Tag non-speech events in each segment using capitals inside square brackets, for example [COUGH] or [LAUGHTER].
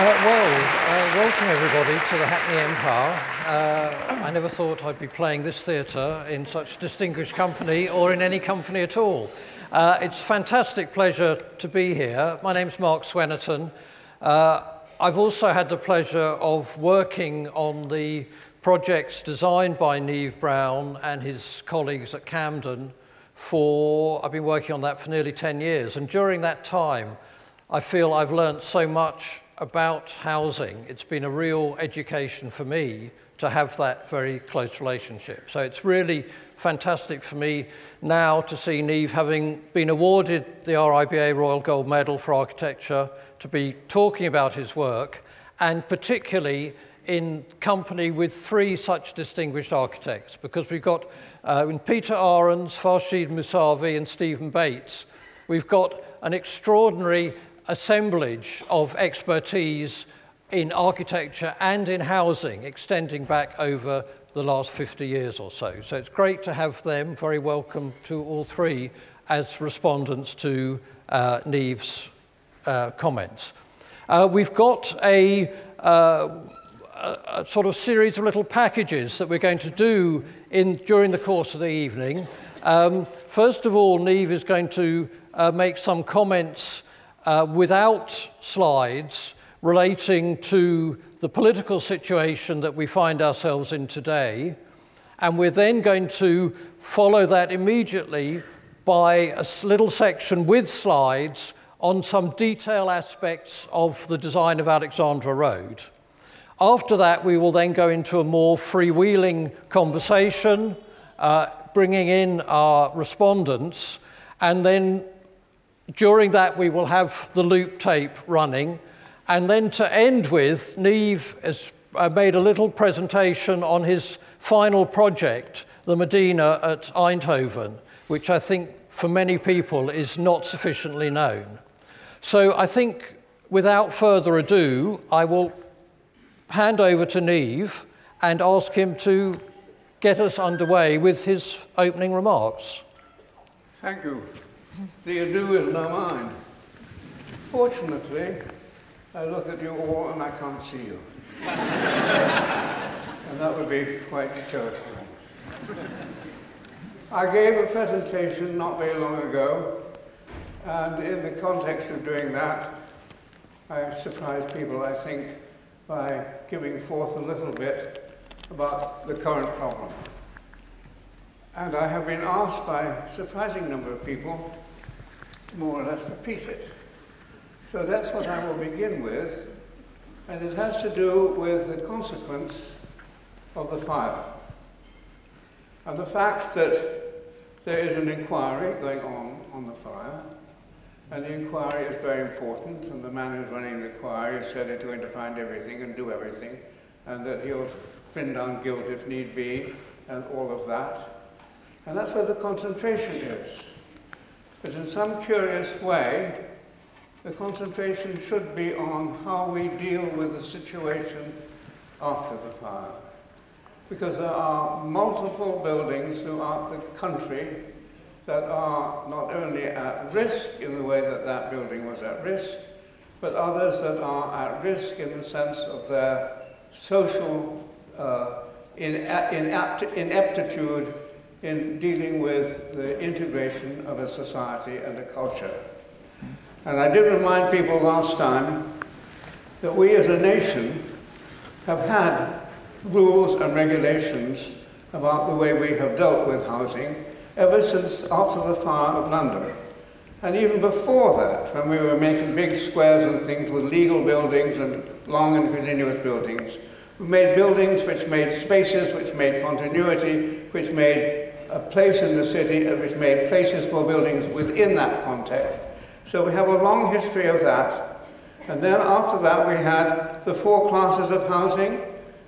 Uh, well, uh, welcome everybody to the Hackney Empire. Uh, I never thought I'd be playing this theatre in such distinguished company or in any company at all. Uh, it's a fantastic pleasure to be here. My name's Mark Swenarton. Uh, I've also had the pleasure of working on the projects designed by Neave Brown and his colleagues at Camden for, I've been working on that for nearly 10 years. And during that time, I feel I've learnt so much about housing. It's been a real education for me to have that very close relationship. So it's really fantastic for me now to see Neave having been awarded the RIBA Royal Gold Medal for Architecture, to be talking about his work, and particularly in company with three such distinguished architects, because we've got uh, in Peter Ahrends, Farshid Moussavi, and Stephen Bates, we've got an extraordinary assemblage of expertise in architecture and in housing extending back over the last 50 years or so. So it's great to have them, very welcome to all three, as respondents to uh, Neave's uh, comments. Uh, we've got a, uh, a, sort of series of little packages that we're going to do in, during the course of the evening. Um, first of all, Neave is going to uh, make some comments uh, without slides relating to the political situation that we find ourselves in today. And we're then going to follow that immediately by a little section with slides on some detail aspects of the design of Alexandra Road. After that, we will then go into a more freewheeling conversation, uh, bringing in our respondents, and then during that, we will have the loop tape running. And then to end with, Neave has uh, made a little presentation on his final project, the Medina at Eindhoven, which I think for many people is not sufficiently known. So I think without further ado, I will hand over to Neave and ask him to get us underway with his opening remarks. Thank you. The ado is now mine. Fortunately, I look at you all and I can't see you. [LAUGHS] and that would be quite terrifying. I gave a presentation not very long ago and in the context of doing that, I surprised people, I think, by giving forth a little bit about the current problem. And I have been asked by a surprising number of people more or less repeat it. So that's what I will begin with, and it has to do with the consequence of the fire. And the fact that there is an inquiry going on on the fire, and the inquiry is very important, and the man who's running the inquiry has said he's going to find everything and do everything, and that he'll pin down guilt if need be, and all of that. And that's where the concentration is. But in some curious way, the concentration should be on how we deal with the situation after the fire. Because there are multiple buildings throughout the country that are not only at risk in the way that that building was at risk, but others that are at risk in the sense of their social uh, ineptitude in dealing with the integration of a society and a culture. And I did remind people last time that we as a nation have had rules and regulations about the way we have dealt with housing ever since after the fire of London. And even before that, when we were making big squares and things with legal buildings and long and continuous buildings, we made buildings which made spaces, which made continuity, which made a place in the city, which made places for buildings within that context. So we have a long history of that. And then after that, we had the four classes of housing,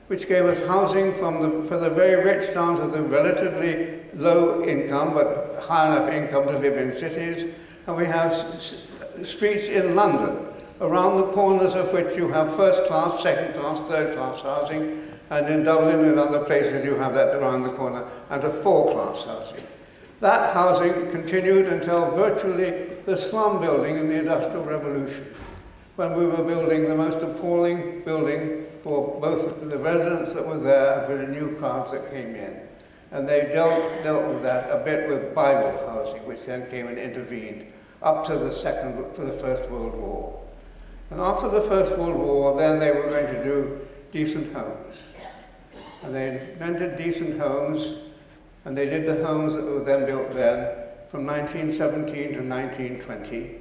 which gave us housing from the, for the very rich down to the relatively low income, but high enough income to live in cities. And we have streets in London, around the corners of which you have first class, second class, third class housing, and in Dublin and other places you have that around the corner, and a four class housing. That housing continued until virtually the slum building in the Industrial Revolution. when we were building the most appalling building for both the residents that were there and for the new crowds that came in. And they dealt, dealt with that a bit with byelaw housing, which then came and intervened up to the second, for the First World War. And after the First World War, then they were going to do decent homes. And they invented decent homes, and they did the homes that were then built then from 1917 to 1920.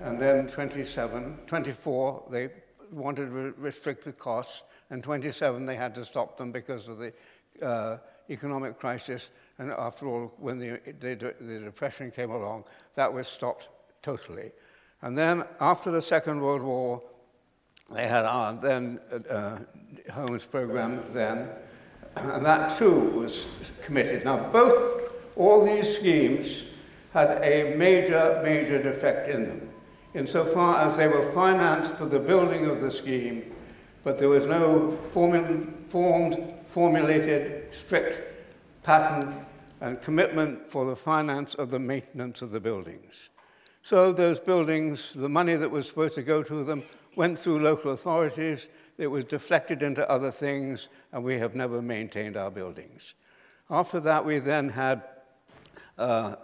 And then 27, 24, they wanted to restrict the costs, and 27, they had to stop them because of the uh, economic crisis. And after all, when the, the, the Depression came along, that was stopped totally. And then after the Second World War, they had our then uh, homes program then, and that too was committed. Now, both, all these schemes had a major, major defect in them, insofar as they were financed for the building of the scheme, but there was no formed, formulated, strict pattern and commitment for the finance of the maintenance of the buildings. So those buildings, the money that was supposed to go to them went through local authorities, it was deflected into other things, and we have never maintained our buildings. After that, we then had uh,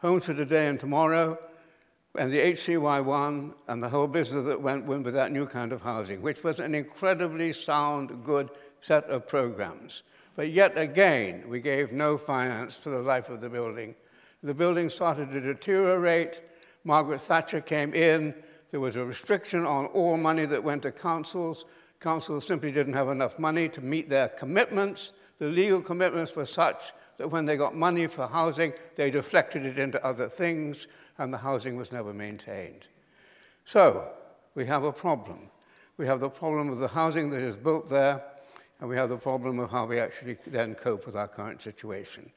Homes for Today and Tomorrow, and the HCY1, and the whole business that went with that new kind of housing, which was an incredibly sound, good set of programs. But yet again, we gave no finance to the life of the building. The building started to deteriorate. Margaret Thatcher came in. There was a restriction on all money that went to councils. Councils simply didn't have enough money to meet their commitments. The legal commitments were such that when they got money for housing, they deflected it into other things, and the housing was never maintained. So, we have a problem. We have the problem of the housing that is built there, and we have the problem of how we actually then cope with our current situation.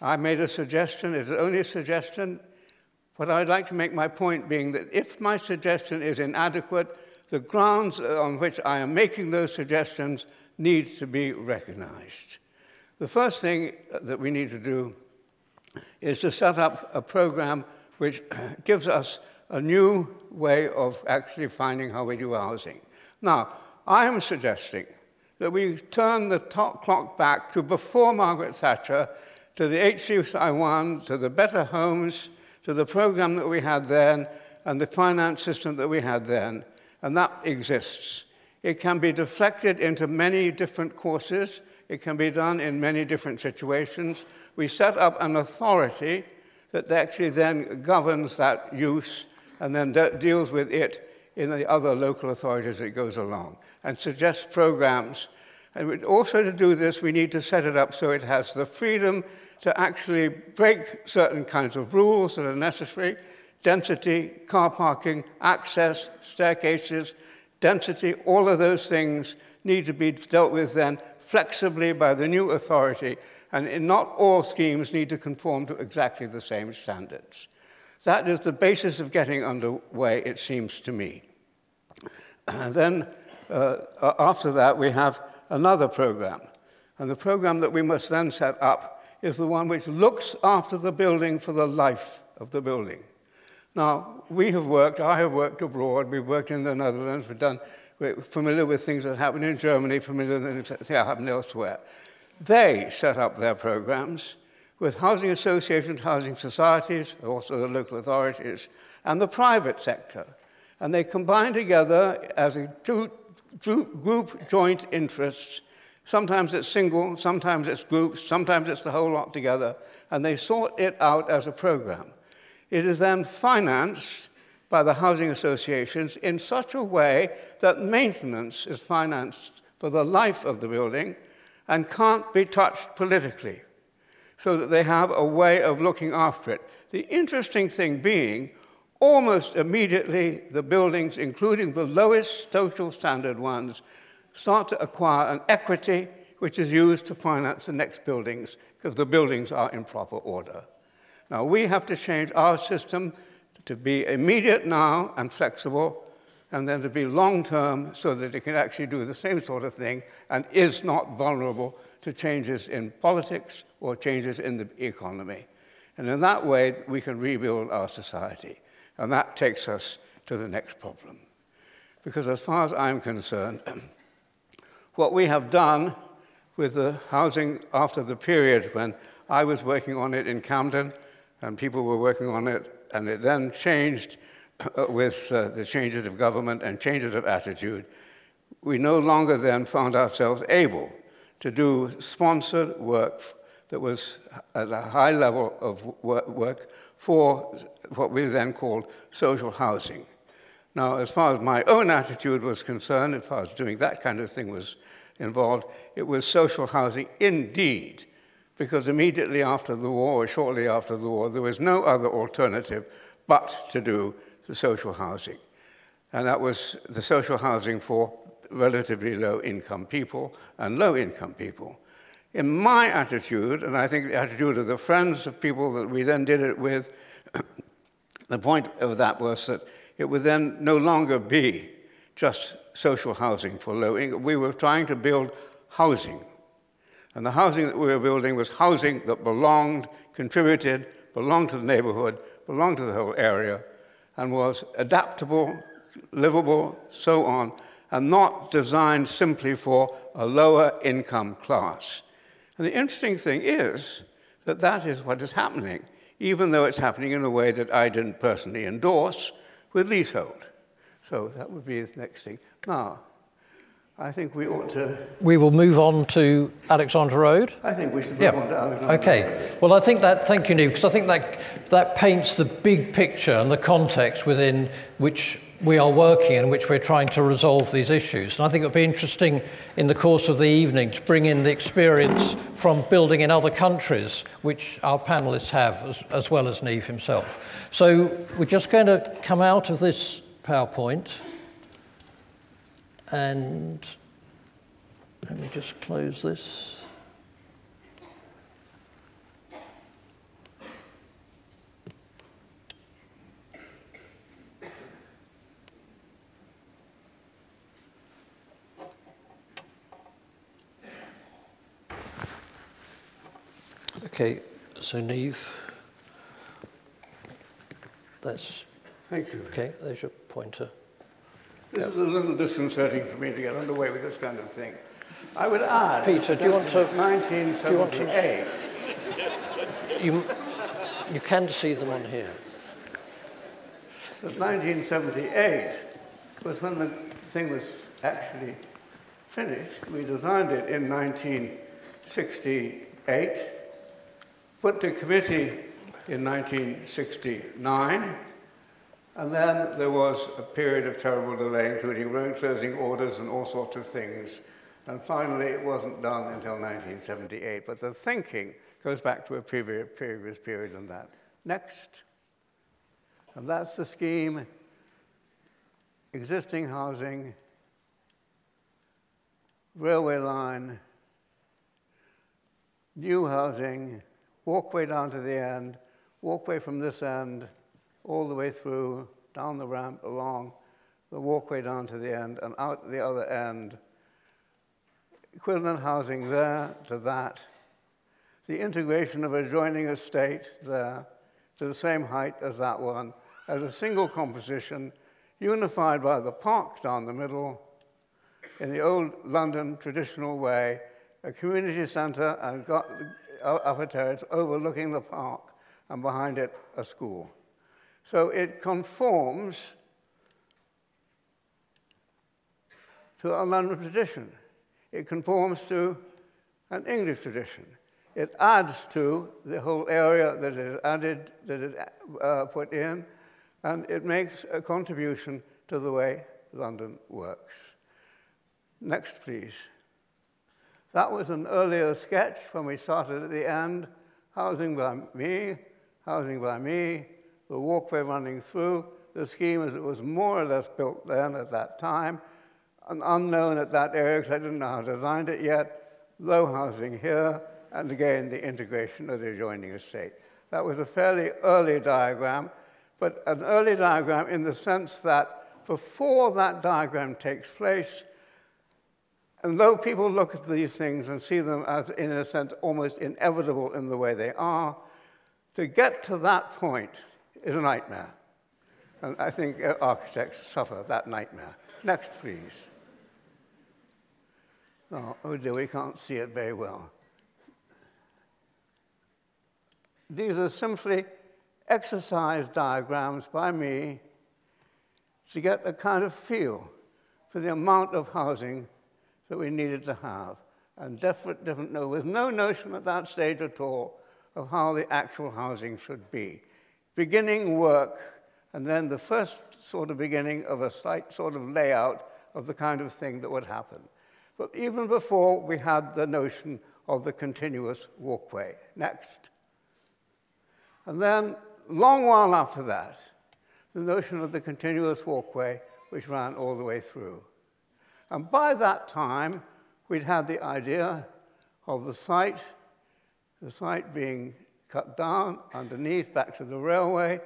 I made a suggestion, it's only a suggestion, but I'd like to make my point being that if my suggestion is inadequate, the grounds on which I am making those suggestions need to be recognized. The first thing that we need to do is to set up a program which [CLEARS THROAT] gives us a new way of actually finding how we do housing. Now, I am suggesting that we turn the clock back to before Margaret Thatcher, to the HCY1, to the Better Homes, to the program that we had then, and the finance system that we had then, and that exists. It can be deflected into many different courses. It can be done in many different situations. We set up an authority that actually then governs that use and then de deals with it in the other local authorities that goes along and suggests programs. And also to do this, we need to set it up so it has the freedom to actually break certain kinds of rules that are necessary, density, car parking, access, staircases, density, all of those things need to be dealt with then flexibly by the new authority, and not all schemes need to conform to exactly the same standards. That is the basis of getting underway, it seems to me. And [CLEARS THROAT] then uh, after that, we have another program. And the program that we must then set up is the one which looks after the building for the life of the building. Now, we have worked, I have worked abroad, we've worked in the Netherlands, we've done, we're familiar with things that happen in Germany, familiar with things that happen elsewhere. They set up their programs with housing associations, housing societies, also the local authorities, and the private sector. And they combine together as a group joint interests. Sometimes it's single, sometimes it's groups, sometimes it's the whole lot together, and they sort it out as a program. It is then financed by the housing associations in such a way that maintenance is financed for the life of the building and can't be touched politically, so that they have a way of looking after it. The interesting thing being, almost immediately, the buildings, including the lowest social standard ones, start to acquire an equity which is used to finance the next buildings because the buildings are in proper order. Now, we have to change our system to be immediate now and flexible, and then to be long term so that it can actually do the same sort of thing and is not vulnerable to changes in politics or changes in the economy. And in that way, we can rebuild our society. And that takes us to the next problem. Because as far as I'm concerned, [CLEARS THROAT] what we have done with the housing after the period when I was working on it in Camden and people were working on it, and it then changed uh, with uh, the changes of government and changes of attitude, we no longer then found ourselves able to do sponsored work that was at a high level of work for what we then called social housing. Now, as far as my own attitude was concerned, as far as doing that kind of thing was involved, it was social housing indeed, because immediately after the war, or shortly after the war, there was no other alternative but to do the social housing. And that was the social housing for relatively low income people and low income people. In my attitude, and I think the attitude of the friends of people that we then did it with, [COUGHS] the point of that was that it would then no longer be just social housing for low income. We were trying to build housing. And the housing that we were building was housing that belonged, contributed, belonged to the neighborhood, belonged to the whole area, and was adaptable, livable, so on, and not designed simply for a lower income class. And the interesting thing is that that is what is happening, even though it's happening in a way that I didn't personally endorse with leasehold. So that would be his next thing. Now, I think we ought to. We will move on to Alexandra Road. I think we should move on to Alexandra Okay. Road. Well, I think that, thank you, Neil, because I think that, that paints the big picture and the context within which we are working and which we're trying to resolve these issues. And I think it would be interesting in the course of the evening to bring in the experience from building in other countries, which our panelists have, as, as well as Neave himself. So we're just going to come out of this PowerPoint. And let me just close this. Okay, so Neave, that's. Thank you. Okay, there's your pointer. This is a little disconcerting for me to get underway with this kind of thing. I would add. Peter, do you want to? 1978. You, you can see them on here. 1978 was when the thing was actually finished. We designed it in 1968, put to committee in 1969, and then there was a period of terrible delay, including road closing orders and all sorts of things. And finally, it wasn't done until 1978. But the thinking goes back to a previous, previous period than that. Next. And that's the scheme existing housing, railway line, new housing, walkway down to the end, walkway from this end, all the way through, down the ramp, along the walkway down to the end, and out the other end. Equivalent housing there to that. The integration of adjoining estate there to the same height as that one, as a single composition, unified by the park down the middle, in the old London traditional way, a community centre and upper terrace overlooking the park, and behind it a school. So it conforms to a London tradition. It conforms to an English tradition. It adds to the whole area that is added, that is uh, put in, and it makes a contribution to the way London works. Next, please. That was an earlier sketch when we started at the end. Housing by me, housing by me, the walkway running through. The scheme as it was more or less built then at that time, and unknown at that area because I didn't know how to design it yet. Low housing here, and again the integration of the adjoining estate. That was a fairly early diagram, but an early diagram in the sense that before that diagram takes place, and though people look at these things and see them as, in a sense, almost inevitable in the way they are, to get to that point, is a nightmare. And I think uh, architects suffer that nightmare. Next, please. Oh, oh dear, we can't see it very well. These are simply exercise diagrams by me to get a kind of feel for the amount of housing that we needed to have. And different, different, no, with no notion at that stage at all of how the actual housing should be. Beginning work, and then the first sort of beginning of a slight sort of layout of the kind of thing that would happen. But even before we had the notion of the continuous walkway. Next. And then, long while after that, the notion of the continuous walkway, which ran all the way through. And by that time, we'd had the idea of the site, the site being cut down underneath back to the railway,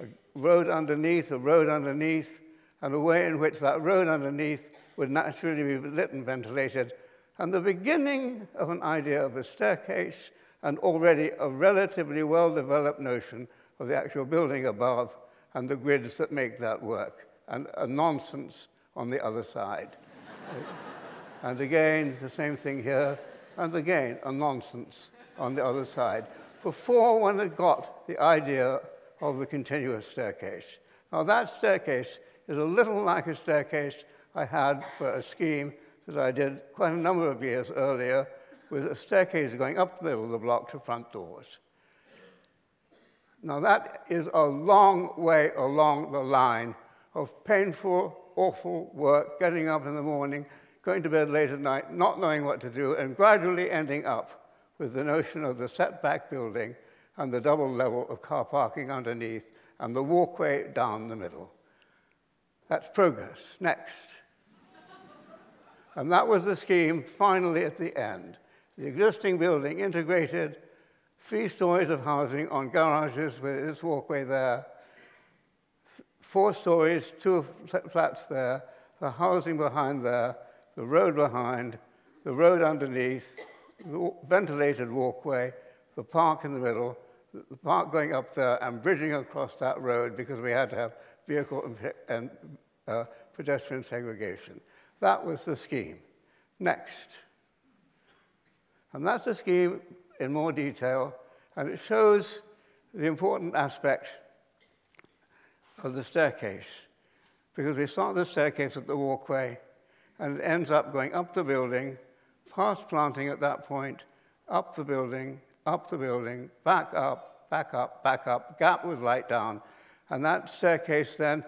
a road underneath, a road underneath, and a way in which that road underneath would naturally be lit and ventilated, and the beginning of an idea of a staircase and already a relatively well-developed notion of the actual building above and the grids that make that work, and a nonsense on the other side. And again, the same thing here, and again, a nonsense on the other side, before one had got the idea of the continuous staircase. Now, that staircase is a little like a staircase I had for a scheme that I did quite a number of years earlier with a staircase going up the middle of the block to front doors. Now, that is a long way along the line of painful, awful work, getting up in the morning, going to bed late at night, not knowing what to do, and gradually ending up with the notion of the setback building and the double level of car parking underneath and the walkway down the middle. That's progress. Next. And that was the scheme finally at the end. The existing building integrated three stories of housing on garages with its walkway there, four stories, two flats there, the housing behind there, the road behind, the road underneath, the ventilated walkway, the park in the middle, the park going up there and bridging across that road because we had to have vehicle and, and uh, pedestrian segregation. That was the scheme. Next. And that's the scheme in more detail, and it shows the important aspect of the staircase, because we start the staircase at the walkway, and it ends up going up the building, past planting at that point, up the building, up the building, back up, back up, back up, gap with light down, and that staircase then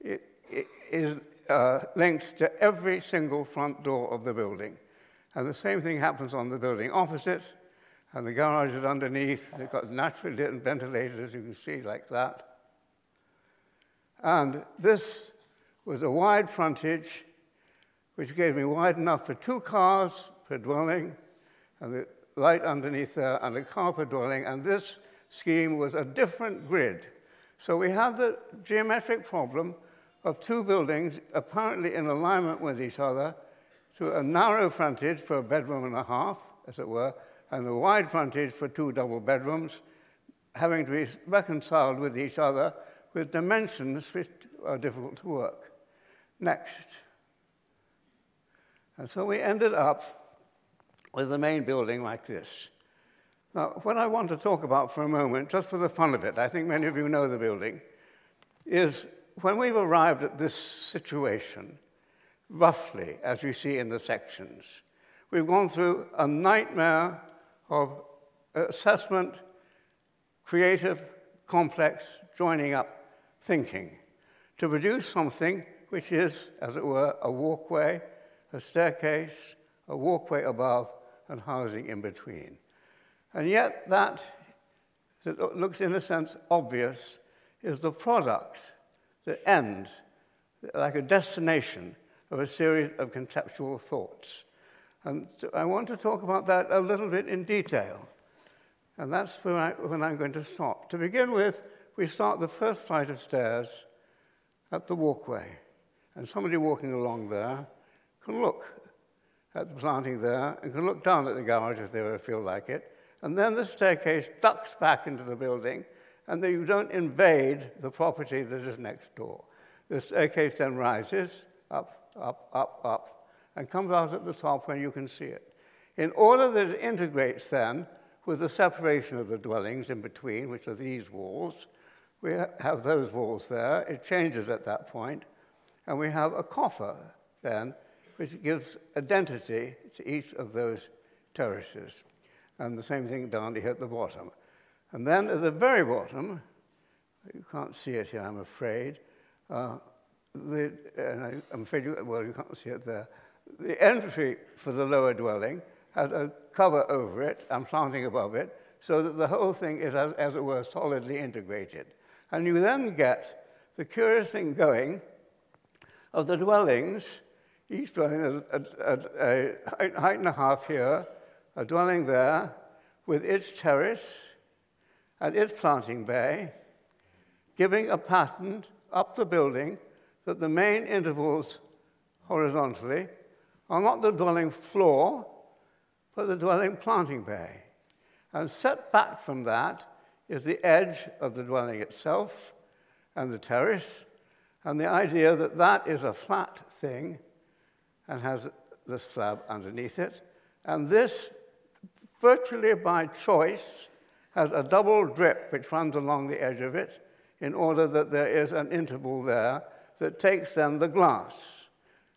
it, it is uh, linked to every single front door of the building. And the same thing happens on the building opposite, and the garage is underneath. They've got naturally lit and ventilated, as you can see, like that. And this was a wide frontage, which gave me wide enough for two cars per dwelling, and the light underneath there, and a car per dwelling. And this scheme was a different grid. So we had the geometric problem of two buildings apparently in alignment with each other to a narrow frontage for a bedroom and a half, as it were, and a wide frontage for two double bedrooms, having to be reconciled with each other with dimensions which are difficult to work. Next. And so we ended up with the main building like this. Now, what I want to talk about for a moment, just for the fun of it, I think many of you know the building, is when we've arrived at this situation, roughly, as you see in the sections, we've gone through a nightmare of assessment, creative, complex, joining up thinking to produce something which is, as it were, a walkway, a staircase, a walkway above, and housing in between. And yet, that, that looks in a sense obvious, is the product the end, like a destination of a series of conceptual thoughts. And I want to talk about that a little bit in detail. And that's I, when I'm going to stop. To begin with, we start the first flight of stairs at the walkway. And somebody walking along there can look at the planting there and can look down at the garage if they ever feel like it. And then the staircase ducks back into the building and that you don't invade the property that is next door. The staircase then rises up, up, up, up, and comes out at the top when you can see it. In order that it integrates then with the separation of the dwellings in between, which are these walls, we have those walls there. It changes at that point, and we have a coffer then, which gives identity to each of those terraces. And the same thing down here at the bottom. And then at the very bottom, you can't see it here, I'm afraid. Uh, the, and I, am afraid you, well, you can't see it there. The entry for the lower dwelling has a cover over it and planting above it, so that the whole thing is, as, as it were, solidly integrated. And you then get the curious thing going of the dwellings, each dwelling a, a, a, height and a half here, a dwelling there with its terrace and its planting bay, giving a pattern up the building that the main intervals horizontally are not the dwelling floor, but the dwelling planting bay. And set back from that is the edge of the dwelling itself and the terrace, and the idea that that is a flat thing and has the slab underneath it. And this, virtually by choice, has a double drip which runs along the edge of it in order that there is an interval there that takes then the glass.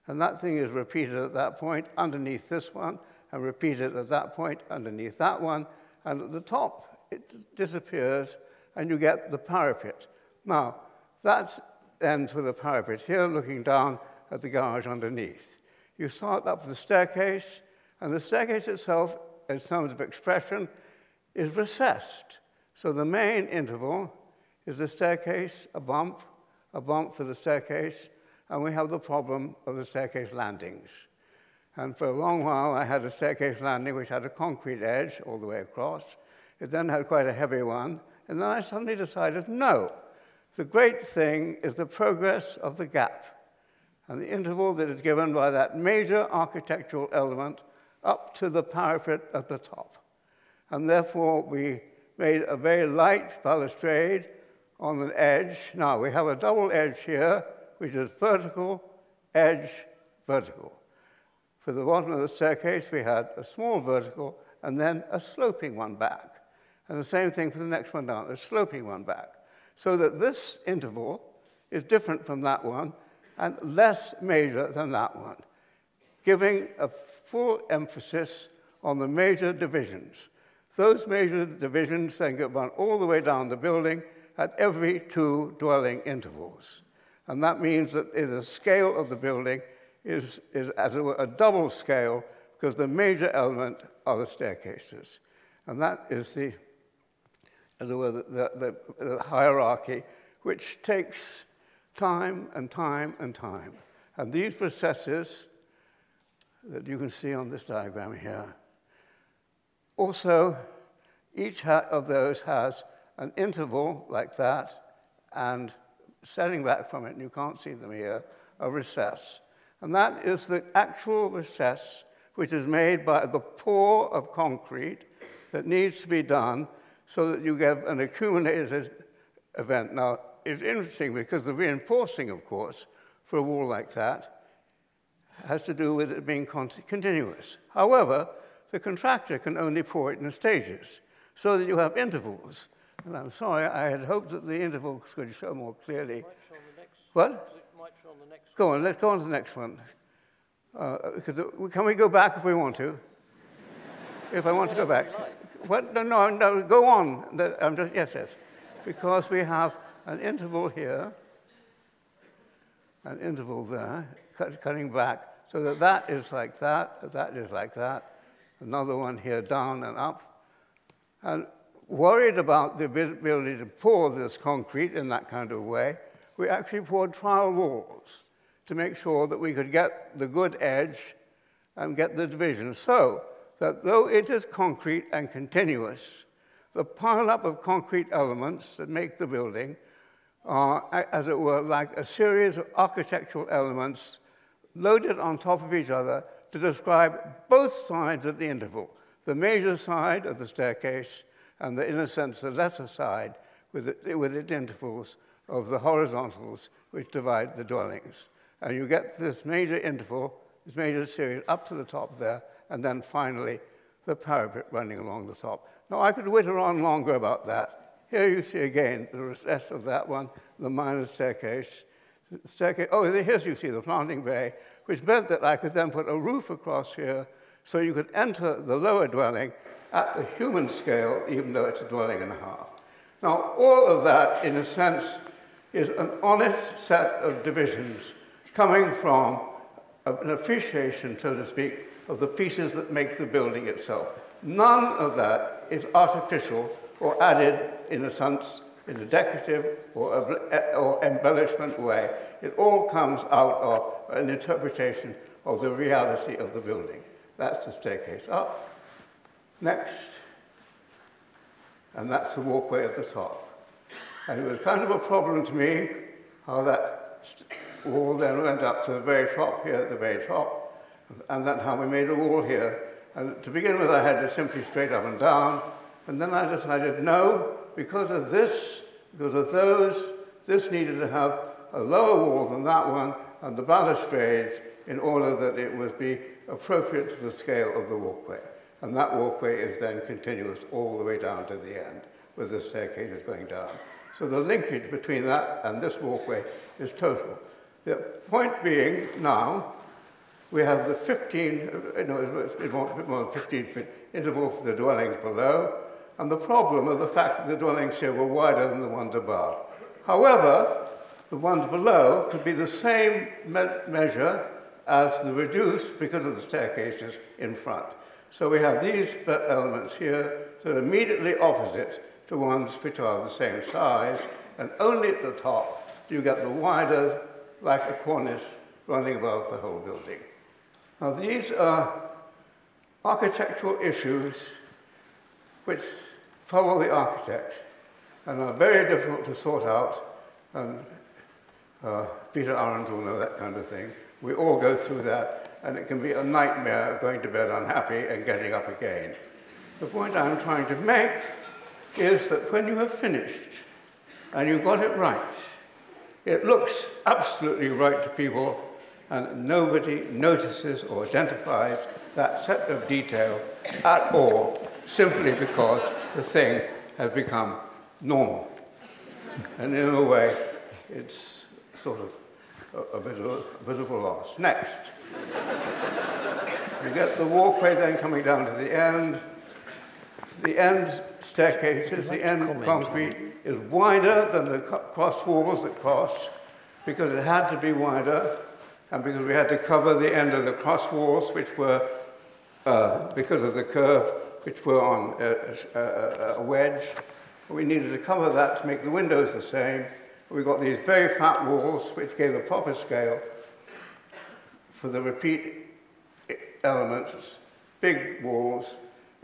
And that thing is repeated at that point underneath this one, and repeated at that point underneath that one, and at the top it disappears, and you get the parapet. Now, that ends with a parapet here looking down at the garage underneath. You start up the staircase, and the staircase itself, in terms of expression, is recessed. So the main interval is the staircase, a bump, a bump for the staircase, and we have the problem of the staircase landings. And for a long while, I had a staircase landing which had a concrete edge all the way across. It then had quite a heavy one. And then I suddenly decided no, the great thing is the progress of the gap and the interval that is given by that major architectural element up to the parapet at the top. And therefore, we made a very light balustrade on an edge. Now, we have a double edge here, which is vertical, edge, vertical. For the bottom of the staircase, we had a small vertical and then a sloping one back. And the same thing for the next one down, a sloping one back. So that this interval is different from that one and less major than that one, giving a full emphasis on the major divisions. Those major divisions then get run all the way down the building at every two dwelling intervals. And that means that the scale of the building is, is as it were, a double scale because the major element are the staircases. And that is the, were, the, the, the hierarchy, which takes time and time and time. And these recesses that you can see on this diagram here, also, each of those has an interval like that, and setting back from it, and you can't see them here, a recess. And that is the actual recess which is made by the pour of concrete that needs to be done so that you get an accumulated event. Now, it's interesting because the reinforcing, of course, for a wall like that has to do with it being continuous. However, the contractor can only pour it in stages so that you have intervals. And I'm sorry, I had hoped that the intervals could show more clearly. What? Go on, let's go on to the next one. Uh, can we go back if we want to? if I want to go back. What? No, no, no, go on. I'm just, yes, yes. Because we have an interval here, an interval there, cut, cutting back, so that that is like that, that is like that, another one here down and up. And worried about the ability to pour this concrete in that kind of way, we actually poured trial walls to make sure that we could get the good edge and get the division. So that though it is concrete and continuous, the pile-up of concrete elements that make the building are, as it were, like a series of architectural elements loaded on top of each other to describe both sides of the interval, the major side of the staircase and the, in a sense, the lesser side, with, it, with its intervals of the horizontals which divide the dwellings. And you get this major interval, this major series up to the top there, and then finally the parapet running along the top. Now, I could whitter on longer about that. Here you see again the recess of that one, the minor staircase. staircase. Oh, here's you see the planting bay, which meant that I could then put a roof across here so you could enter the lower dwelling at the human scale, even though it's a dwelling and a half. Now, all of that, in a sense, is an honest set of divisions coming from an appreciation, so to speak, of the pieces that make the building itself. None of that is artificial or added, in a sense, in a decorative or, eh, or embellishment way. It all comes out of an interpretation of the reality of the building. That's the staircase up. Next. And that's the walkway at the top. And it was kind of a problem to me how that wall then went up to the very top here at the very top, and then how we made a wall here. And to begin with, I had to simply straight up and down, and then I decided, no, because of this, because of those, this needed to have a lower wall than that one, and the balustrades in order that it would be appropriate to the scale of the walkway. And that walkway is then continuous all the way down to the end, where the is going down. So the linkage between that and this walkway is total. The point being now, we have the 15, you know, it's more, more than 15 feet interval for the dwellings below, and the problem of the fact that the dwellings here were wider than the ones above. However, the ones below could be the same me measure as the reduced because of the staircases in front. So we have these elements here that are immediately opposite to ones which are the same size, and only at the top do you get the wider, like a cornice running above the whole building. Now these are architectural issues which trouble the architect and are very difficult to sort out, and uh, Peter Ahrends will know that kind of thing. We all go through that, and it can be a nightmare of going to bed unhappy and getting up again. The point I'm trying to make is that when you have finished and you've got it right, it looks absolutely right to people, and nobody notices or identifies that set of detail at all, simply because the thing has become normal. And in a way, it's sort of a, a, bit, of, a bit of a loss. Next. you get the walkway then coming down to the end. The end staircases, the end concrete is wider than the cross walls that cross because it had to be wider and because we had to cover the end of the cross walls which were, uh, because of the curve, which were on a, a, a wedge. We needed to cover that to make the windows the same we got these very fat walls which gave the proper scale for the repeat elements, big walls,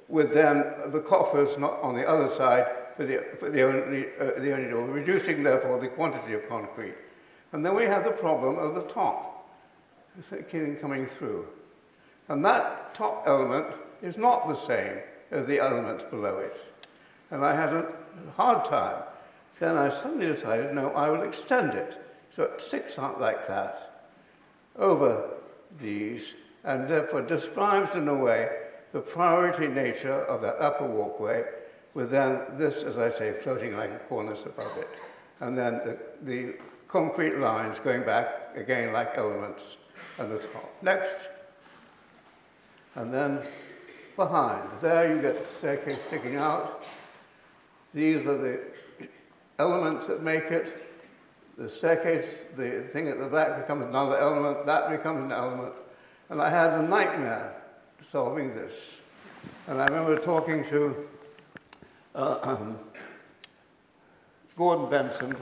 with then the coffers not on the other side for the, for the, only, uh, the only door, reducing therefore the quantity of concrete. And then we have the problem of the top, coming through. And that top element is not the same as the elements below it. And I had a hard time then I suddenly decided, no, I will extend it. So it sticks out like that over these, and therefore describes in a way the priority nature of that upper walkway, with then this, as I say, floating like a cornice above it. And then the, the concrete lines going back, again, like elements at the top. Next. And then behind. There you get the staircase sticking out. These are the elements that make it. The staircase, the thing at the back becomes another element, that becomes an element. And I had a nightmare solving this. And I remember talking to uh, um, Gordon Benson,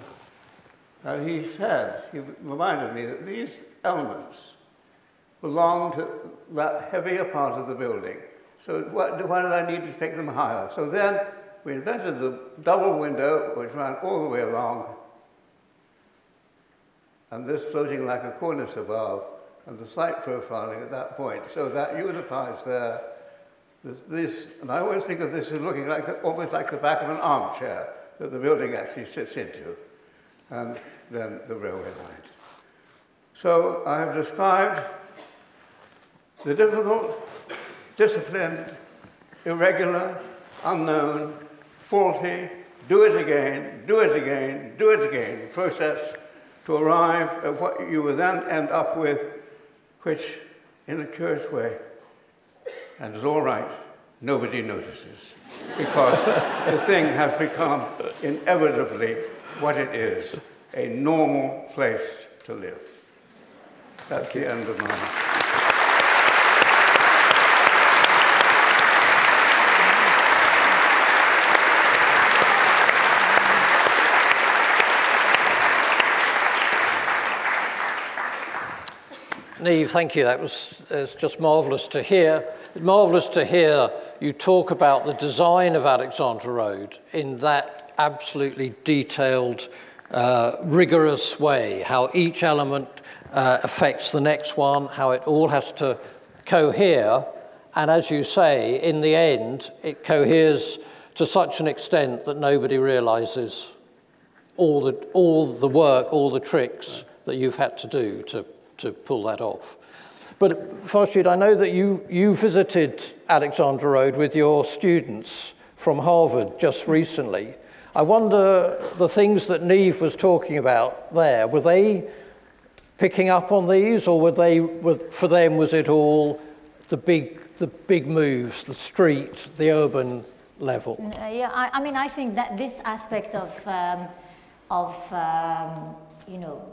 and he said, he reminded me that these elements belong to that heavier part of the building. So what, why did I need to take them higher? So then we invented the double window, which ran all the way along, and this floating like a cornice above, and the site profiling at that point. So that unifies there. This, this, and I always think of this as looking like the, almost like the back of an armchair. that the building actually sits into, and then the railway line. So I have described the difficult, disciplined, irregular, unknown, faulty, do it again, do it again, do it again process to arrive at what you will then end up with, which, in a curious way, and is all right, nobody notices. Because [LAUGHS] the thing has become inevitably what it is a normal place to live. That's the end of my. Neave, thank you. That was it's just marvellous to hear. Marvellous to hear you talk about the design of Alexandra Road in that absolutely detailed, uh, rigorous way, how each element uh, affects the next one, how it all has to cohere. And as you say, in the end, it coheres to such an extent that nobody realizes all the, all the work, all the tricks that you've had to do to to pull that off. But Farshid, I know that you, you visited Alexandra Road with your students from Harvard just recently. I wonder the things that Neave was talking about there, were they picking up on these or were they, were, for them, was it all the big, the big moves, the street, the urban level? Uh, yeah, I, I, mean, I think that this aspect of, um, of um, you know,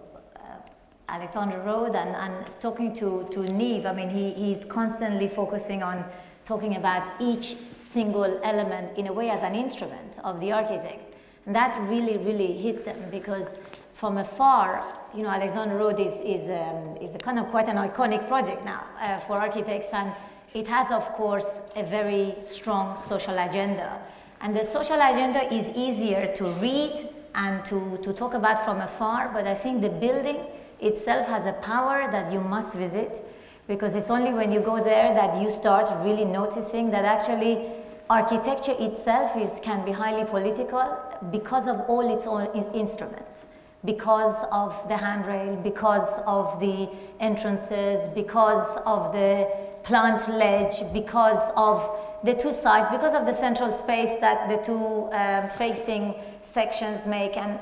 Alexandra Road and, and talking to, to Neave, I mean, he, he's constantly focusing on talking about each single element in a way as an instrument of the architect. And that really, really hit them because from afar, you know, Alexandra Road is, is, um, is kind of quite an iconic project now uh, for architects and it has, of course, a very strong social agenda. And the social agenda is easier to read and to, to talk about from afar, but I think the building itself has a power that you must visit because it's only when you go there that you start really noticing that actually architecture itself is, can be highly political because of all its own instruments, because of the handrail, because of the entrances, because of the plant ledge, because of the two sides, because of the central space that the two um, facing sections make. And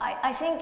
I, I think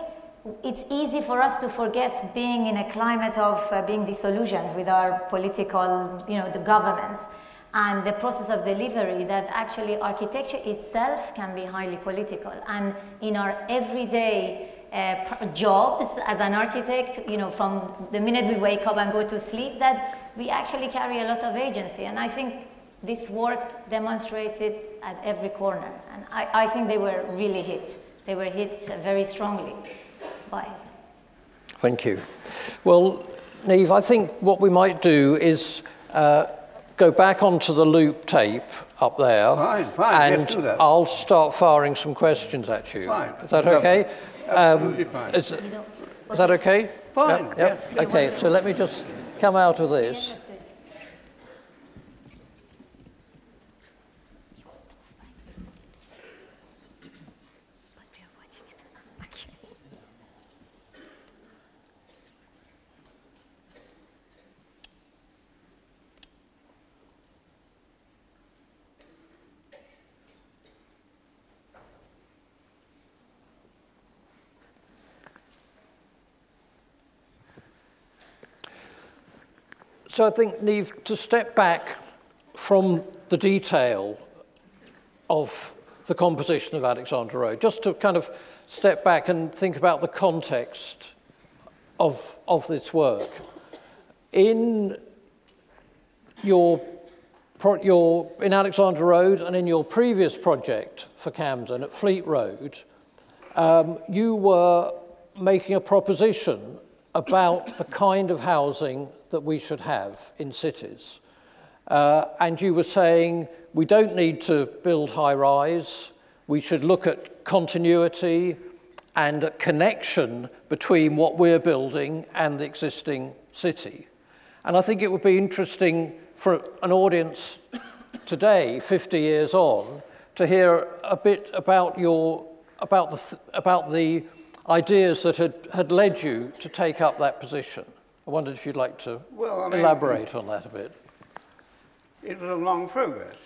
it's easy for us to forget being in a climate of uh, being disillusioned with our political, you know, the governments and the process of delivery that actually architecture itself can be highly political. And in our everyday uh, jobs as an architect, you know, from the minute we wake up and go to sleep, that we actually carry a lot of agency. And I think this work demonstrates it at every corner. And I, I think they were really hit. They were hit very strongly by it. Thank you. Well, Neave, I think what we might do is uh, go back onto the loop tape up there. Fine, fine, and let's do that. I'll start firing some questions at you. Fine. Is that okay? Absolutely um, fine. Is, is, that okay? Fine. Yep. yep. Yes. Okay, so let me just come out of this. So I think, Neave, to step back from the detail of the composition of Alexandra Road, just to kind of step back and think about the context of, of this work. In your, your, in Alexandra Road and in your previous project for Camden at Fleet Road, um, you were making a proposition about the kind of housing that we should have in cities. Uh, and you were saying we don't need to build high rise, we should look at continuity and a connection between what we're building and the existing city. And I think it would be interesting for an audience today, 50 years on, to hear a bit about your about the, about the ideas that had, had led you to take up that position. I wondered if you'd like to well, I mean, elaborate on that a bit. It was a long progress.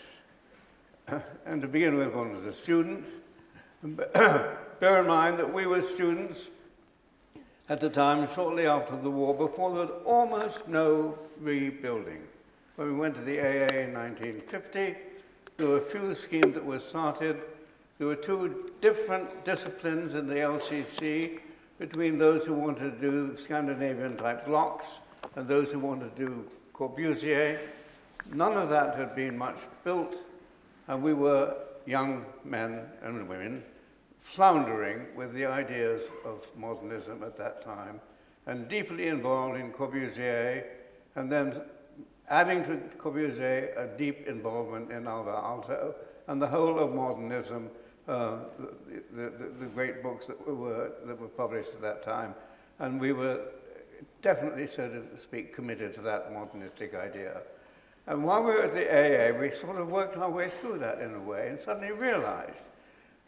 [LAUGHS] and to begin with, one was a student. [COUGHS] Bear in mind that we were students at the time, shortly after the war, before there was almost no rebuilding. When we went to the AA in 1950, there were a few schemes that were started. There were two different disciplines in the LCC between those who wanted to do Scandinavian-type blocks and those who wanted to do Corbusier. None of that had been much built, and we were young men and women floundering with the ideas of modernism at that time and deeply involved in Corbusier, and then adding to Corbusier a deep involvement in Alvar Aalto and the whole of modernism, uh, the, the, the, great books that were, that were published at that time. And we were definitely, so to speak, committed to that modernistic idea. And while we were at the AA, we sort of worked our way through that in a way and suddenly realized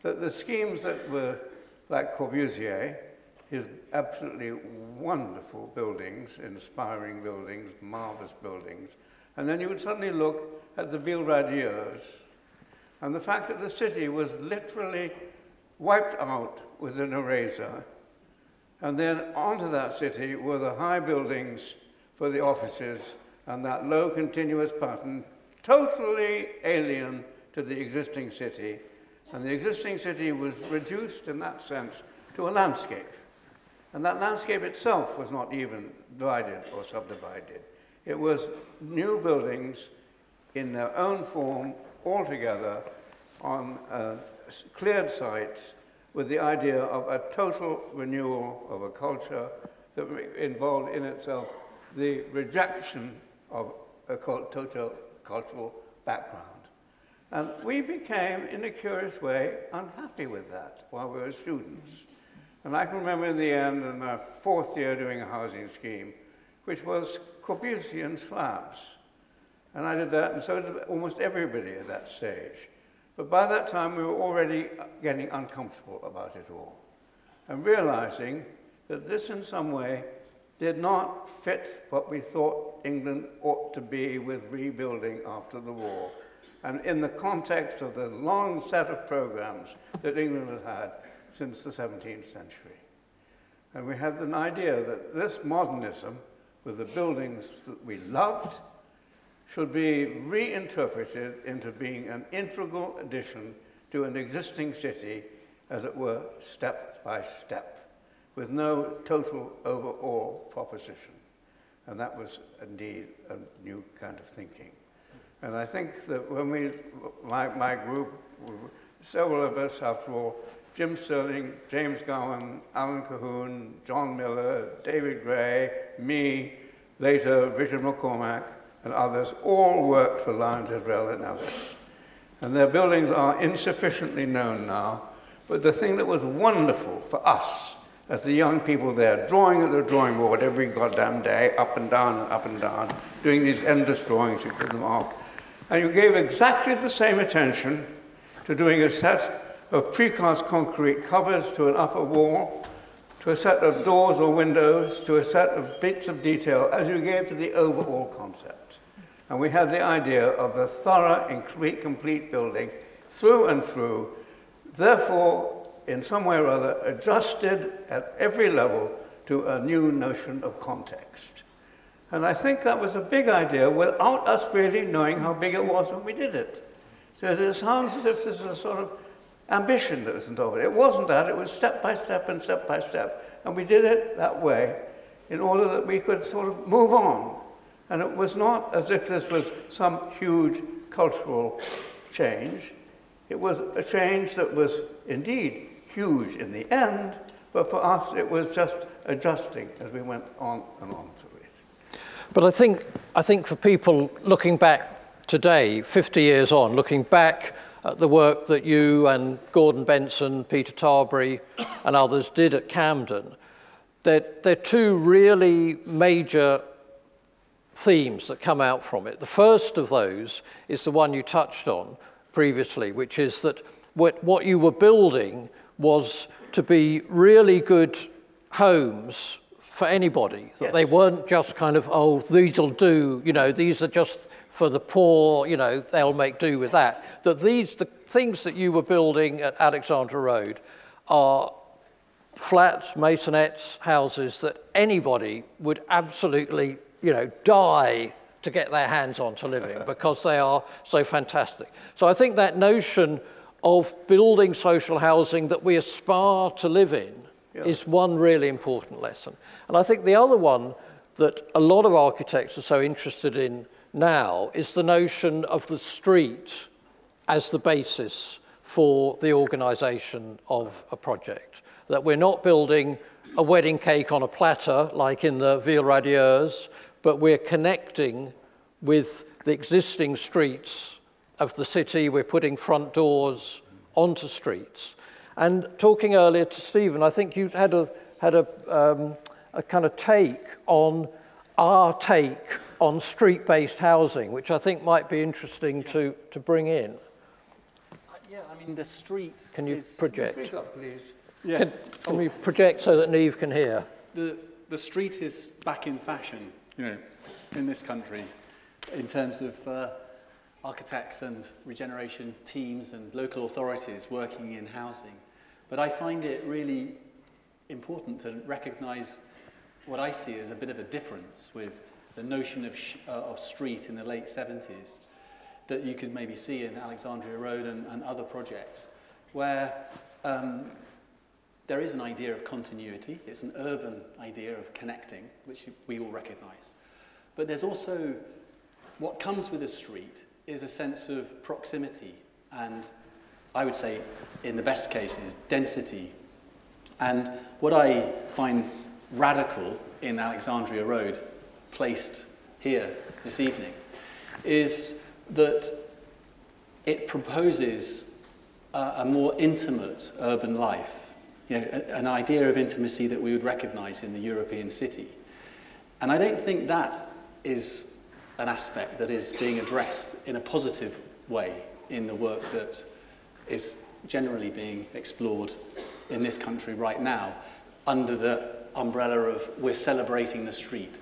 that the schemes that were like Corbusier, his absolutely wonderful buildings, inspiring buildings, marvelous buildings, and then you would suddenly look at the Radieuse and the fact that the city was literally wiped out with an eraser. And then onto that city were the high buildings for the offices and that low continuous pattern, totally alien to the existing city. And the existing city was reduced in that sense to a landscape. And that landscape itself was not even divided or subdivided. It was new buildings in their own form, all together, on uh, cleared sites with the idea of a total renewal of a culture that involved in itself the rejection of a total cultural background. And we became, in a curious way, unhappy with that while we were students. And I can remember in the end, in our fourth year doing a housing scheme, which was Corbusian slabs. And I did that, and so did almost everybody at that stage. But by that time, we were already getting uncomfortable about it all and realizing that this, in some way, did not fit what we thought England ought to be with rebuilding after the war. And in the context of the long set of programs that England had had since the 17th century. And we had an idea that this modernism, with the buildings that we loved, should be reinterpreted into being an integral addition to an existing city, as it were, step by step, with no total overall proposition. And that was indeed a new kind of thinking. And I think that when we, my, my group, several of us, after all, Jim Stirling, James Gowan, Alan Colquhoun, John Miller, David Gray, me, later Richard MacCormac, and others all worked for Lyons Israel and Ellis. And their buildings are insufficiently known now. But the thing that was wonderful for us as the young people there, drawing at the drawing board every goddamn day, up and down and up and down, doing these endless drawings, you put them off. And you gave exactly the same attention to doing a set of precast concrete covers to an upper wall, to a set of doors or windows, to a set of bits of detail as you gave to the overall concept. And we had the idea of the thorough and complete building through and through, therefore, in some way or other, adjusted at every level to a new notion of context. And I think that was a big idea without us really knowing how big it was when we did it. So it sounds as if this is a sort of ambition that was involved. It wasn't that, it was step by step and step by step. And we did it that way in order that we could sort of move on and it was not as if this was some huge cultural change. It was a change that was indeed huge in the end, but for us it was just adjusting as we went on and on through it. But I think, I think for people looking back today, 50 years on, looking back the work that you and Gordon Benson, Peter Tabori, and others did at Camden, they're, they're two really major themes that come out from it. The first of those is the one you touched on previously, which is that what you were building was to be really good homes for anybody. That yes. they weren't just kind of, oh, these'll do, you know, these are just for the poor, you know, they'll make do with that. That these, the things that you were building at Alexandra Road are flats, maisonettes, houses that anybody would absolutely, you know, die to get their hands on to live in [LAUGHS] because they are so fantastic. So I think that notion of building social housing that we aspire to live in yeah. is one really important lesson. And I think the other one that a lot of architects are so interested in now is the notion of the street as the basis for the organisation of a project. That we're not building a wedding cake on a platter like in the Ville Radieuse, but we're connecting with the existing streets of the city. We're putting front doors onto streets. And talking earlier to Stephen, I think you had a, had a, um, a kind of take on our take on street-based housing, which I think might be interesting yeah. to, to bring in. Yeah, I mean, the street Can you is... project? Speak up, please. Yes. Can, can oh. we project so that Neave can hear? The, the street is back in fashion, you know, in this country, in terms of uh, architects and regeneration teams and local authorities working in housing. But I find it really important to recognize what I see as a bit of a difference with the notion of, uh, of street in the late 70s that you could maybe see in Alexandra Road and, and other projects, where um, there is an idea of continuity. It's an urban idea of connecting, which we all recognize. But there's also what comes with a street is a sense of proximity and I would say, in the best cases, density. And what I find radical in Alexandra Road, placed here this evening, is that it proposes a, a more intimate urban life, you know, a, an idea of intimacy that we would recognize in the European city. And I don't think that is an aspect that is being addressed in a positive way in the work that is generally being explored in this country right now under the umbrella of we're celebrating the street.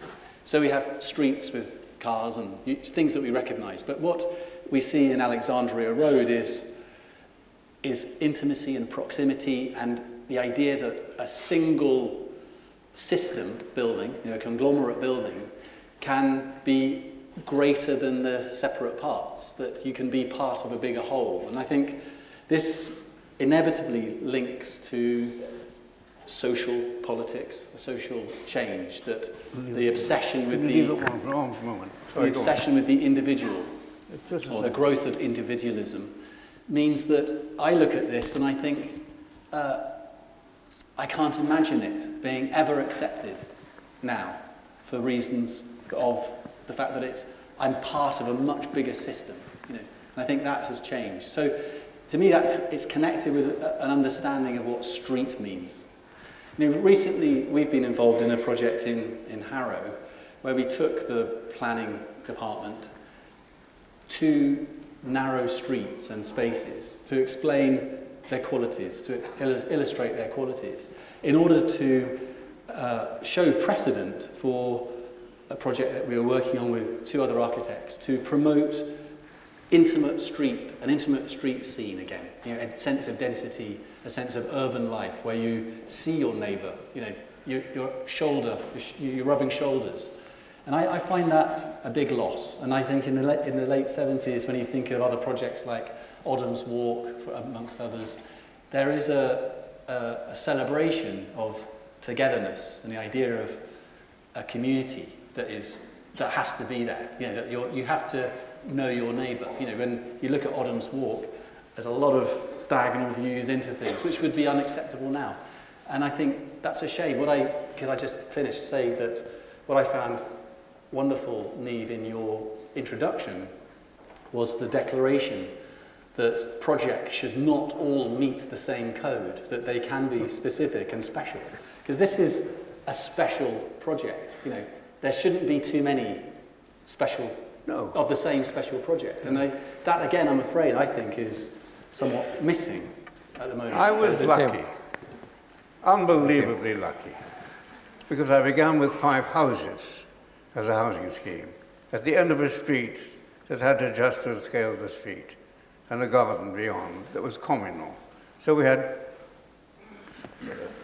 So we have streets with cars and things that we recognize. But what we see in Alexandra Road is, is intimacy and proximity and the idea that a single system building, you know, a conglomerate building, can be greater than the separate parts, that you can be part of a bigger whole. And I think this inevitably links to social politics, the social change, that the obsession with the, the obsession with the individual or the growth of individualism means that I look at this and I think uh, I can't imagine it being ever accepted now for reasons of the fact that it's, I'm part of a much bigger system. You know, and I think that has changed. So to me, that it's connected with an understanding of what street means. Know, recently, we've been involved in a project in, in Harrow where we took the planning department to narrow streets and spaces to explain their qualities, to il illustrate their qualities, in order to uh, show precedent for a project that we were working on with two other architects to promote intimate street, an intimate street scene again, you know, a sense of density, a sense of urban life where you see your neighbour, you know, your, your shoulder, you're rubbing shoulders. And I, I find that a big loss. And I think in the, in the late 70s, when you think of other projects like Odham's Walk, amongst others, there is a, a, a celebration of togetherness and the idea of a community that is that has to be there. You know, that you have to know your neighbour. You know, when you look at Odham's Walk, there's a lot of diagonal views into things, which would be unacceptable now. And I think that's a shame. What I, because I just finished, say that what I found wonderful, Neave, in your introduction was the declaration that projects should not all meet the same code, that they can be specific and special. Because this is a special project. You know, there shouldn't be too many special no. of the same special project. And I, that, again, I'm afraid, I think is somewhat missing at the moment. I was lucky, unbelievably lucky, because I began with five houses as a housing scheme at the end of a street that had to adjust to the scale of the street and a garden beyond that was communal. So we had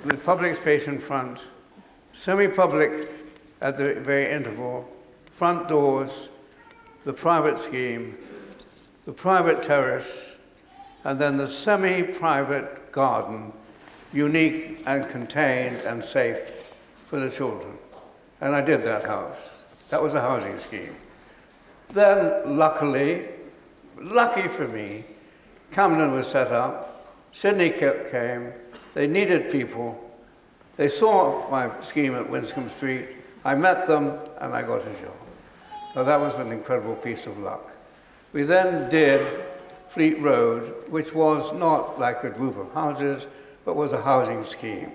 the public space in front, semi-public at the very interval, front doors, the private scheme, the private terrace, and then the semi-private garden, unique and contained and safe for the children. And I did that house. That was a housing scheme. Then, luckily, lucky for me, Camden was set up, Sydney came, they needed people. They saw my scheme at Winscombe Street. I met them and I got a job. So that was an incredible piece of luck. We then did Fleet Road, which was not like a group of houses, but was a housing scheme.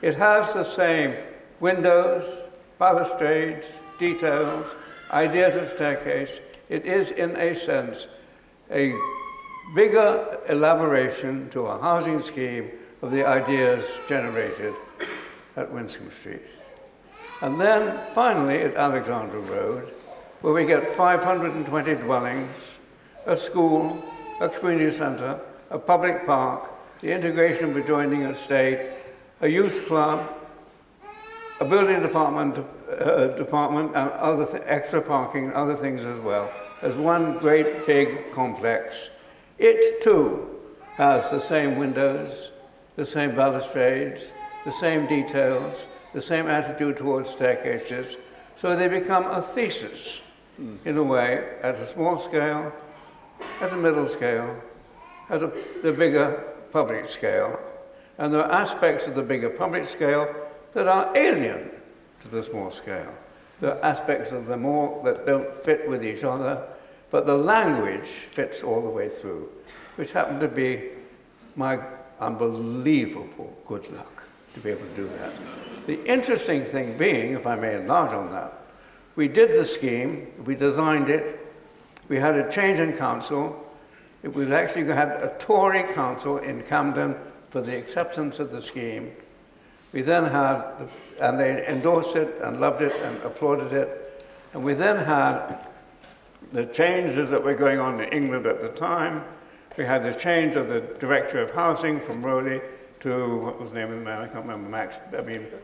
It has the same windows, balustrades, details, ideas of staircase. It is, in a sense, a bigger elaboration to a housing scheme of the ideas generated at Winscombe Street. And then finally at Alexandra Road, where we get 520 dwellings, a school, a community centre, a public park, the integration of adjoining estate, a youth club, a building department, uh, department and other extra parking other things as well, as one great big complex. It too has the same windows, the same balustrades, the same details, the same attitude towards staircases. So they become a thesis, mm. in a way, at a small scale, at a middle scale, at a, the bigger public scale. And there are aspects of the bigger public scale that are alien to the small scale. There are aspects of them all that don't fit with each other, but the language fits all the way through, which happened to be my unbelievable good luck to be able to do that. The interesting thing being, if I may enlarge on that, we did the scheme, we designed it, we had a change in council, we actually had a Tory council in Camden for the acceptance of the scheme. We then had, the, and they endorsed it and loved it and applauded it. And we then had the changes that were going on in England at the time, we had the change of the director of housing from Rowley to, what was the name of the man? I can't remember, Max. I mean, it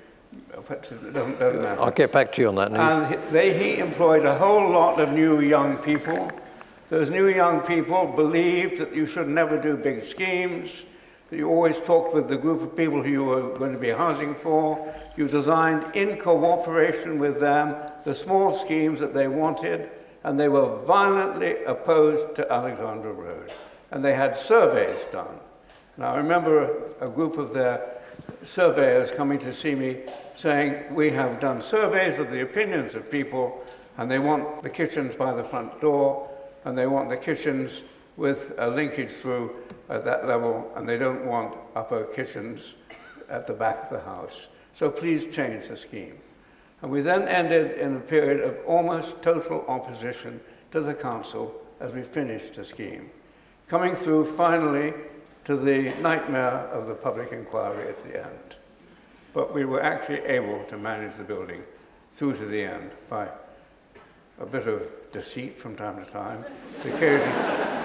doesn't, doesn't. I'll get back to you on that. And they, he employed a whole lot of new young people. Those new young people believed that you should never do big schemes, that you always talked with the group of people who you were going to be housing for. You designed in cooperation with them the small schemes that they wanted, and they were violently opposed to Alexandra Road and they had surveys done. Now, I remember a, a group of their surveyors coming to see me saying, we have done surveys of the opinions of people, and they want the kitchens by the front door, and they want the kitchens with a linkage through at that level, and they don't want upper kitchens at the back of the house. So please change the scheme. And we then ended in a period of almost total opposition to the council as we finished the scheme coming through finally to the nightmare of the public inquiry at the end. But we were actually able to manage the building through to the end by a bit of deceit from time to time, the occasional,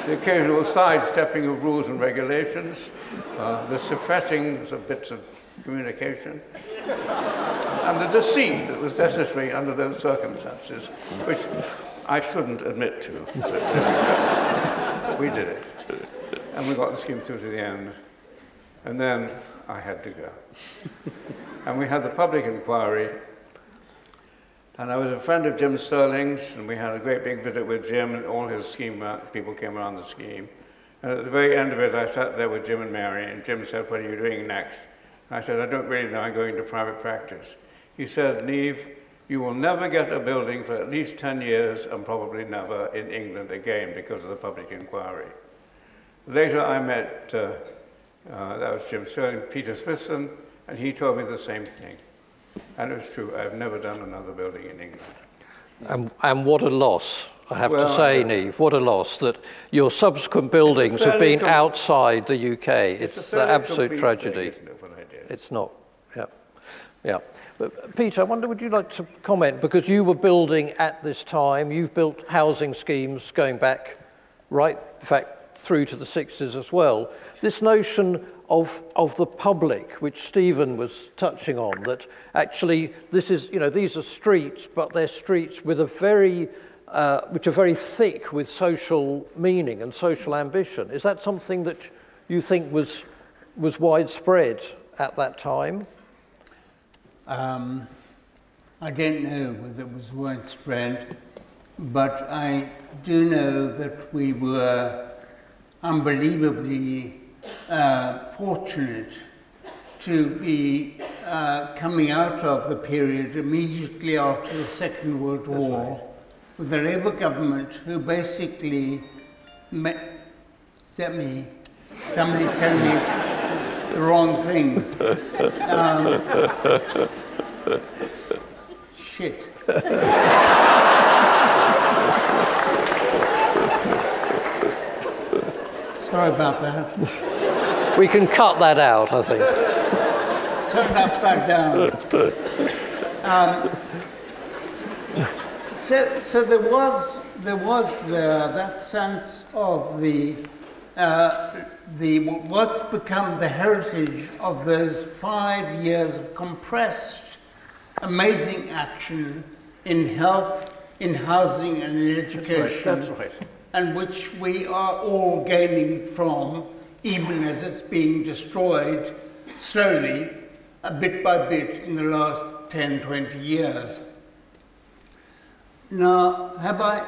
the occasional sidestepping of rules and regulations, uh, the suppressing of bits of communication, and the deceit that was necessary under those circumstances, which I shouldn't admit to. [LAUGHS] we did it. And we got the scheme through to the end. And then I had to go. and we had the public inquiry. And I was a friend of Jim Stirling's, and we had a great big visit with Jim, and all his scheme uh, people came around the scheme. And at the very end of it, I sat there with Jim and Mary, and Jim said, What are you doing next? And I said, I don't really know, I'm going to private practice. He said, Neave, you will never get a building for at least 10 years and probably never in England again because of the public inquiry. Later I met, uh, uh, that was Jim Stirling, Peter Smithson, and he told me the same thing. And it's true, I've never done another building in England. And, and what a loss. I have well, to say, Neave. What a loss that your subsequent buildings have been outside the UK. It's, it's an absolute tragedy. Thing, it, it's not. Yeah. Yeah. But Peter, I wonder, would you like to comment? Because you were building at this time, you've built housing schemes going back right, in fact, through to the 60s as well. This notion of, of the public, which Stephen was touching on, that actually this is, you know, these are streets, but they're streets with a very uh, which are very thick with social meaning and social ambition. Is that something that you think was, was widespread at that time? Um, I don't know whether it was widespread, but I do know that we were unbelievably uh, fortunate to be uh, coming out of the period immediately after the Second World War. Right with the Labour government who basically met, is that me? Somebody tell me the wrong things. Um, [LAUGHS] shit. Sorry about that. We can cut that out, I think. Turn it upside down. Um, so, so there was there was there that sense of the uh, the what's become the heritage of those five years of compressed, amazing action in health, in housing, and in education. That's right. That's right. And which we are all gaining from, even as it's being destroyed slowly, a bit by bit, in the last 10, 20 years. Now, have I,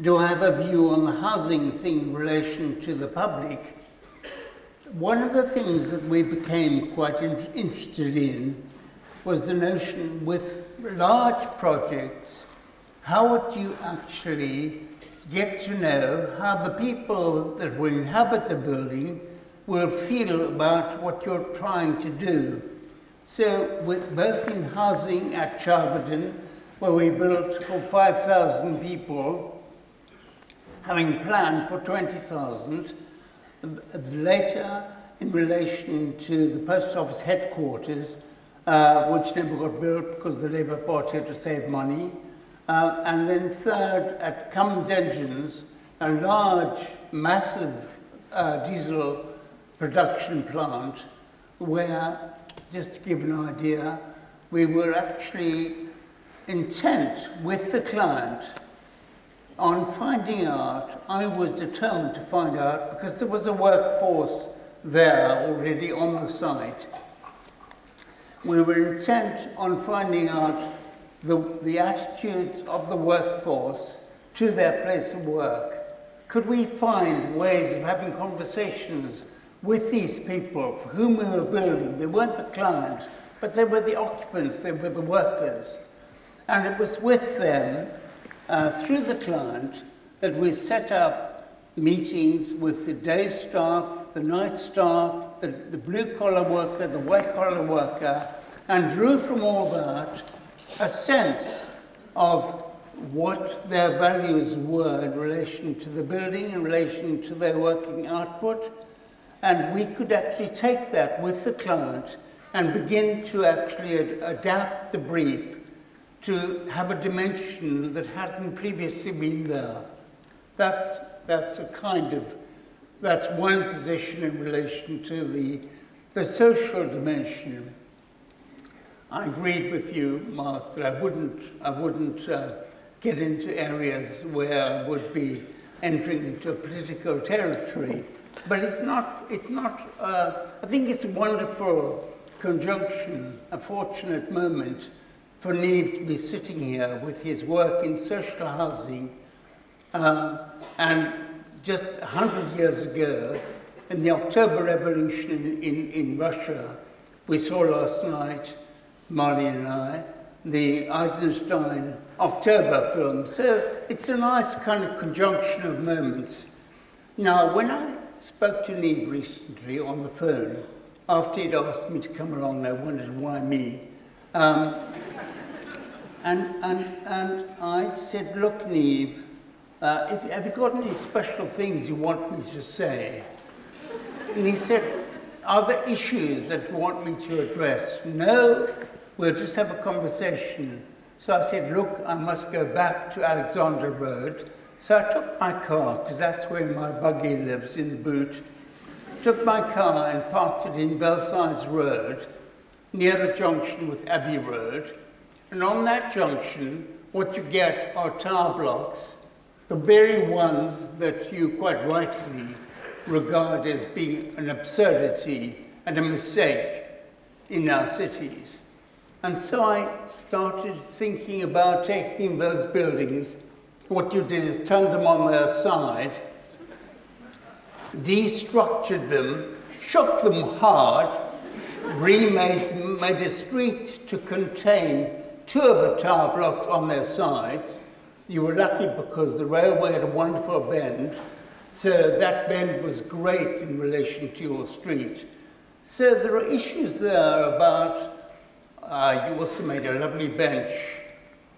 do I have a view on the housing thing in relation to the public? One of the things that we became quite in interested in was the notion with large projects, how would you actually get to know how the people that will inhabit the building will feel about what you're trying to do. So with both in housing at Chalvedon where we built for 5,000 people, having planned for 20,000. Later, in relation to the post office headquarters, uh, which never got built because the Labour Party had to save money. Uh, and then third, at Cummins Engines, a large, massive uh, diesel production plant where, just to give an idea, we were actually intent with the client on finding out, I was determined to find out, because there was a workforce there already on the site. We were intent on finding out the, the attitudes of the workforce to their place of work. Could we find ways of having conversations with these people for whom we were building? They weren't the client, but they were the occupants, they were the workers. And it was with them, uh, through the client, that we set up meetings with the day staff, the night staff, the, the blue collar worker, the white collar worker, and drew from all that a sense of what their values were in relation to the building, in relation to their working output, and we could actually take that with the client and begin to actually ad adapt the brief to have a dimension that hadn't previously been there. That's, that's a kind of, that's one position in relation to the, the social dimension. I agreed with you, Mark, that I wouldn't, I wouldn't uh, get into areas where I would be entering into a political territory. But it's not, it's not uh, I think it's a wonderful conjunction, a fortunate moment for Neave to be sitting here with his work in social housing. Uh, and just 100 years ago, in the October Revolution in, in Russia, we saw last night, Marley and I, the Eisenstein October film. So it's a nice kind of conjunction of moments. Now, when I spoke to Neave recently on the phone, after he'd asked me to come along, I wondered why me. Um, and, and, and I said, look, Neave, uh, if, have you got any special things you want me to say? And he said, are there issues that you want me to address? No, we'll just have a conversation. So I said, look, I must go back to Alexandra Road. So I took my car, because that's where my buggy lives, in the boot. Took my car and parked it in Belsize Road, near the junction with Abbey Road. And on that junction, what you get are tower blocks, the very ones that you quite rightly regard as being an absurdity and a mistake in our cities. And so I started thinking about taking those buildings. What you did is turn them on their side, destructured them, shook them hard, remade made a street to contain two of the tower blocks on their sides. You were lucky because the railway had a wonderful bend, so that bend was great in relation to your street. So there are issues there about, uh, you also made a lovely bench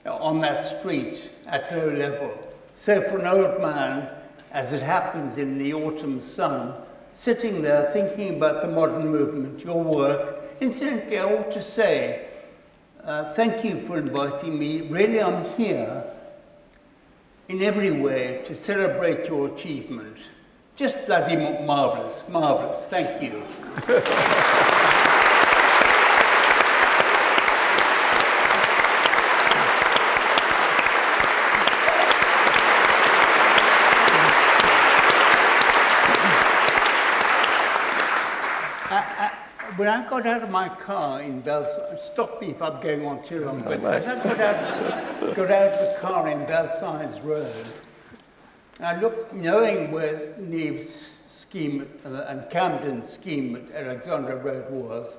on that street at low level. So for an old man, as it happens in the autumn sun, sitting there thinking about the modern movement, your work, incidentally I ought to say, uh, thank you for inviting me. Really, I'm here in every way to celebrate your achievement. Just bloody marvellous, marvellous. Thank you. [LAUGHS] when I got out of my car in Belsize, stop me if I'm going on too long, but [LAUGHS] as I got out, got out of the car in Belsize Road, I looked, knowing where Neave's scheme uh, and Camden's scheme at Alexandra Road was,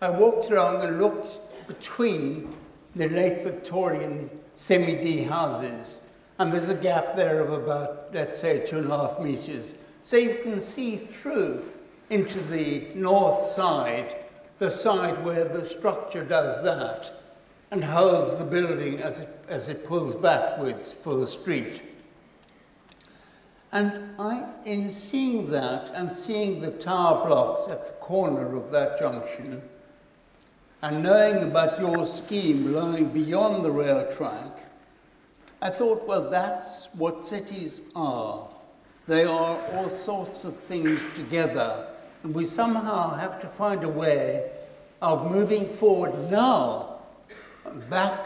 I walked along and looked between the late Victorian semi-D houses, and there's a gap there of about, let's say, two and a half meters. So you can see through into the north side, the side where the structure does that, and holds the building as it, as it pulls backwards for the street. And I, in seeing that and seeing the tower blocks at the corner of that junction, and knowing about your scheme lying beyond the rail track, I thought, well, that's what cities are. They are all sorts of things together we somehow have to find a way of moving forward now, back,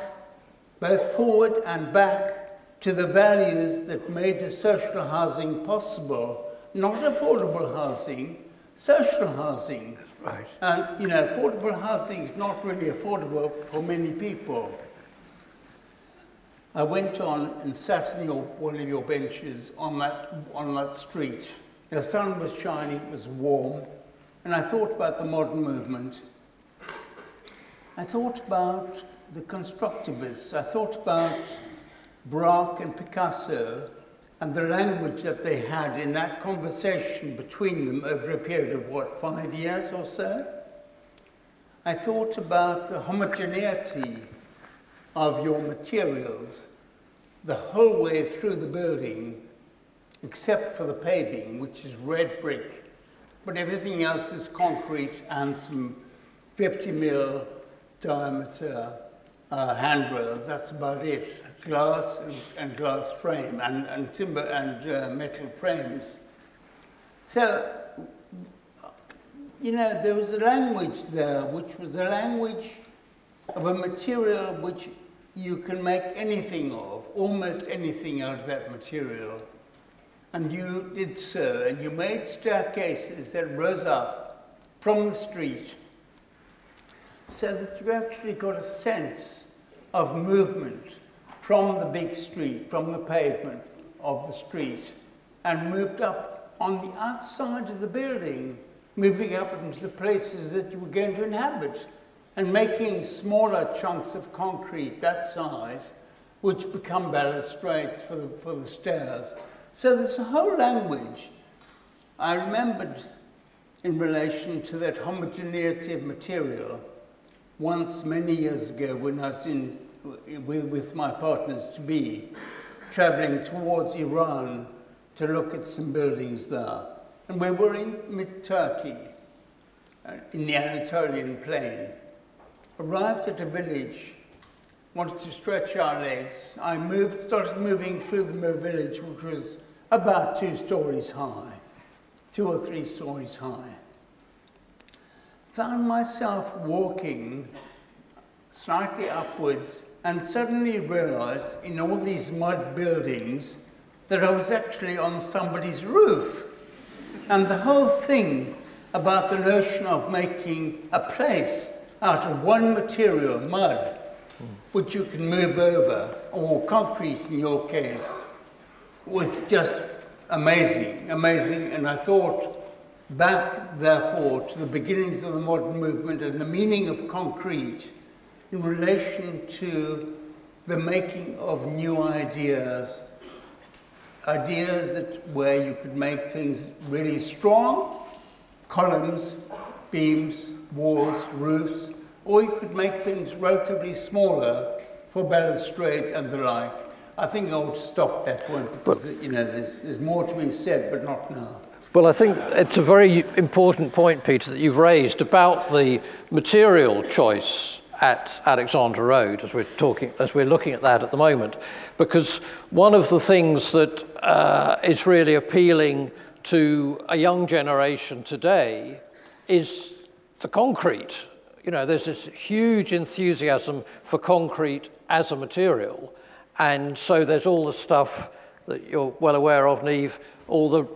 both forward and back to the values that made the social housing possible. Not affordable housing, social housing. Right. And, you know, affordable housing is not really affordable for many people. I went on and sat on your, one of your benches on that, on that street the sun was shining, it was warm, and I thought about the modern movement. I thought about the constructivists. I thought about Braque and Picasso and the language that they had in that conversation between them over a period of, what, five years or so? I thought about the homogeneity of your materials the whole way through the building except for the paving, which is red brick. But everything else is concrete and some 50 mil diameter uh, handrails. That's about it. Glass and, and glass frame and, and timber and uh, metal frames. So, you know, there was a language there which was a language of a material which you can make anything of, almost anything out of that material. And you did so, and you made staircases that rose up from the street so that you actually got a sense of movement from the big street, from the pavement of the street, and moved up on the outside of the building, moving up into the places that you were going to inhabit, and making smaller chunks of concrete that size, which become balustrades for the, for the stairs. So there's a whole language I remembered in relation to that homogeneity of material once many years ago when I was in with, with my partners to be traveling towards Iran to look at some buildings there. And we were in mid-Turkey, uh, in the Anatolian plain. Arrived at a village, wanted to stretch our legs. I moved, started moving through the village, which was about two stories high, two or three stories high. Found myself walking slightly upwards and suddenly realized in all these mud buildings that I was actually on somebody's roof. And the whole thing about the notion of making a place out of one material, mud, which you can move over, or concrete in your case, was just amazing, amazing. And I thought back, therefore, to the beginnings of the modern movement and the meaning of concrete in relation to the making of new ideas, ideas that where you could make things really strong, columns, beams, walls, roofs, or you could make things relatively smaller for balustrades and the like. I think I will stop that point because but, you know there's, there's more to be said, but not now. Well, I think it's a very important point, Peter, that you've raised about the material choice at Alexandra Road, as we're talking, as we're looking at that at the moment, because one of the things that uh, is really appealing to a young generation today is the concrete. You know, there's this huge enthusiasm for concrete as a material, and so there's all the stuff that you're well aware of, Neave, all the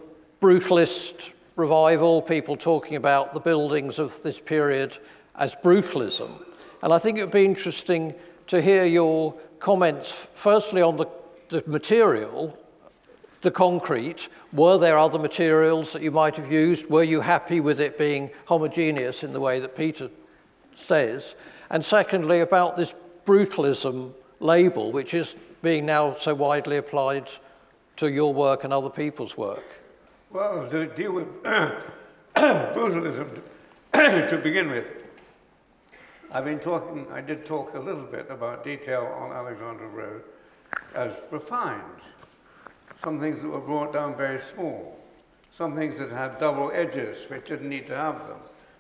brutalist revival, people talking about the buildings of this period as brutalism. And I think it would be interesting to hear your comments, firstly on the, the material, the concrete. Were there other materials that you might have used? Were you happy with it being homogeneous in the way that Peter says? And secondly, about this brutalism label, which is being now so widely applied to your work and other people's work. Well, to deal with [COUGHS] brutalism [COUGHS] to begin with, I've been talking, I did talk a little bit about detail on Alexandra Road as refined. Some things that were brought down very small. Some things that had double edges, which didn't need to have them.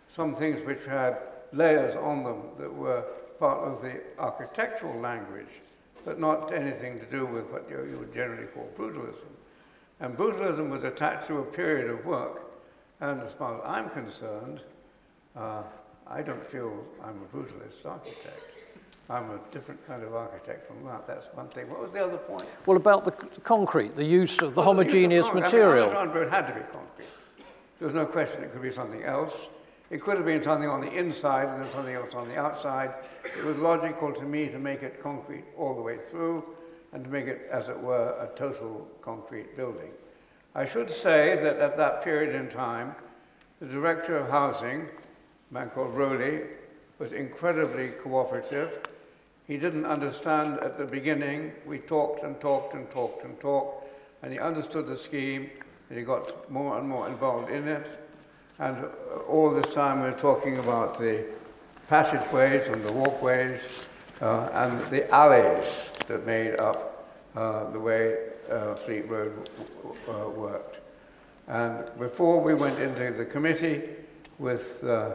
Some things which had layers on them that were part of the architectural language, but not anything to do with what you, you would generally call brutalism. And brutalism was attached to a period of work. And as far as I'm concerned, uh, I don't feel I'm a brutalist architect. I'm a different kind of architect from that. That's one thing. What was the other point? Well, about the concrete, the use of the well, homogeneous the material. I mean, it had to be concrete. There was no question it could be something else. It could have been something on the inside and then something else on the outside. It was logical to me to make it concrete all the way through and to make it, as it were, a total concrete building. I should say that at that period in time, the director of housing, a man called Rowley, was incredibly cooperative. He didn't understand at the beginning. We talked and talked and talked and talked, and he understood the scheme, and he got more and more involved in it. And all this time we we're talking about the passageways and the walkways uh, and the alleys that made up uh, the way uh, Fleet Road uh, worked. And before we went into the committee with, uh,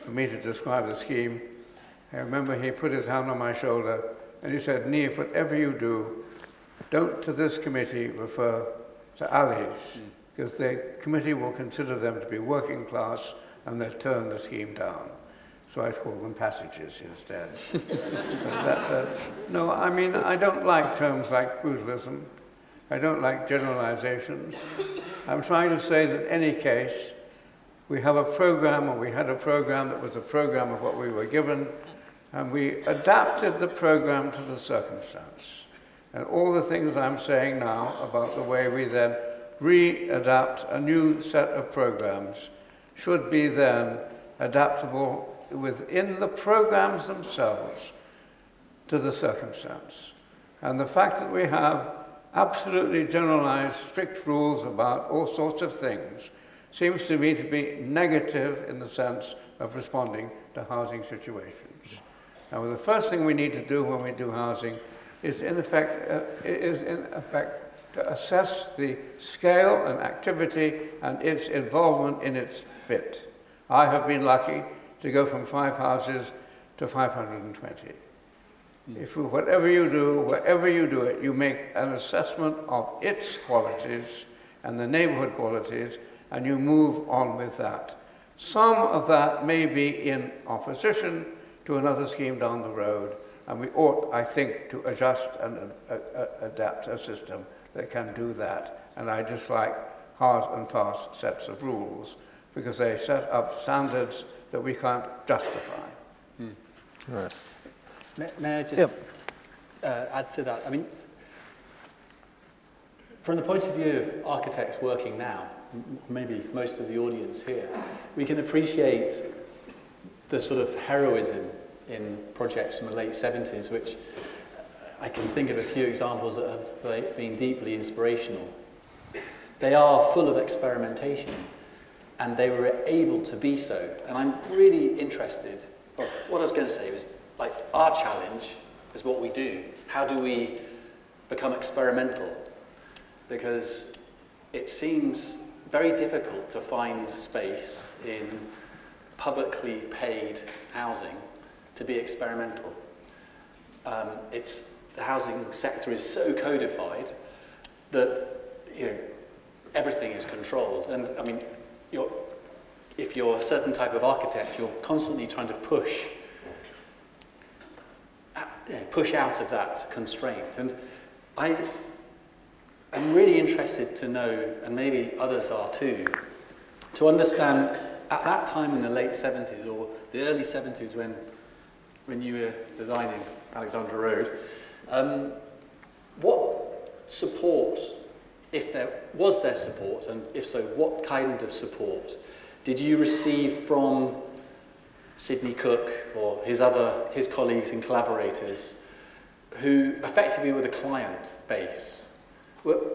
for me to describe the scheme, I remember he put his hand on my shoulder and he said, Neave, whatever you do, don't to this committee refer to alleys, because the committee will consider them to be working class and they'll turn the scheme down. So I call them passages instead. [LAUGHS] that, that, no, I mean, I don't like terms like brutalism. I don't like generalizations. I'm trying to say that in any case, we have a program, or we had a program that was a program of what we were given, and we adapted the program to the circumstance. And all the things I'm saying now about the way we then re-adapt a new set of programs should be then adaptable within the programs themselves to the circumstance. And the fact that we have absolutely generalized, strict rules about all sorts of things seems to me to be negative in the sense of responding to housing situations. Now, the first thing we need to do when we do housing is in effect, uh, is in effect to assess the scale and activity and its involvement in its bit. I have been lucky to go from five houses to 520. Mm. If you, whatever you do, wherever you do it, you make an assessment of its qualities and the neighborhood qualities, and you move on with that. Some of that may be in opposition to another scheme down the road, and we ought, I think, to adjust and uh, uh, adapt a system that can do that. And I dislike hard and fast sets of rules because they set up standards that we can't justify. Hmm. Right. May, may I just yep. uh, add to that? I mean, from the point of view of architects working now, maybe most of the audience here, we can appreciate the sort of heroism in projects from the late 70s, which I can think of a few examples that have been deeply inspirational. They are full of experimentation, and they were able to be so. And I'm really interested. Well, what I was going to say was, like, our challenge is what we do. How do we become experimental? Because it seems very difficult to find space in publicly paid housing to be experimental. Um, it's, the housing sector is so codified that you know, everything is controlled. And I mean, you're, if you're a certain type of architect, you're constantly trying to push uh, push out of that constraint. And I am really interested to know, and maybe others are too, to understand at that time in the late 70s or the early 70s when when you were designing Alexandra Road. Um, what support, if there was there support, and if so, what kind of support did you receive from Sydney Cook or his other his colleagues and collaborators, who effectively were the client base?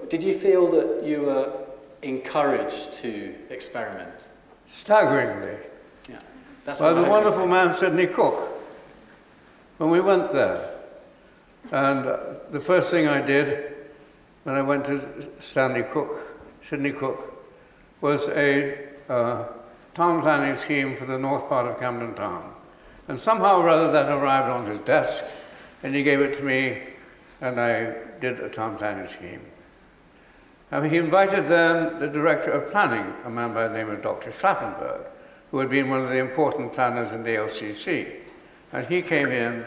Did you feel that you were encouraged to experiment? Staggeringly. Yeah. That's By the wonderful man Sydney Cook when we went there. And uh, the first thing I did when I went to Stanley Cook, Sydney Cook, was a uh, town planning scheme for the north part of Camden Town. And somehow or other that arrived on his desk, and he gave it to me, and I did a town planning scheme. And he invited then the director of planning, a man by the name of Dr. Schlaffenberg, who had been one of the important planners in the LCC. And he came in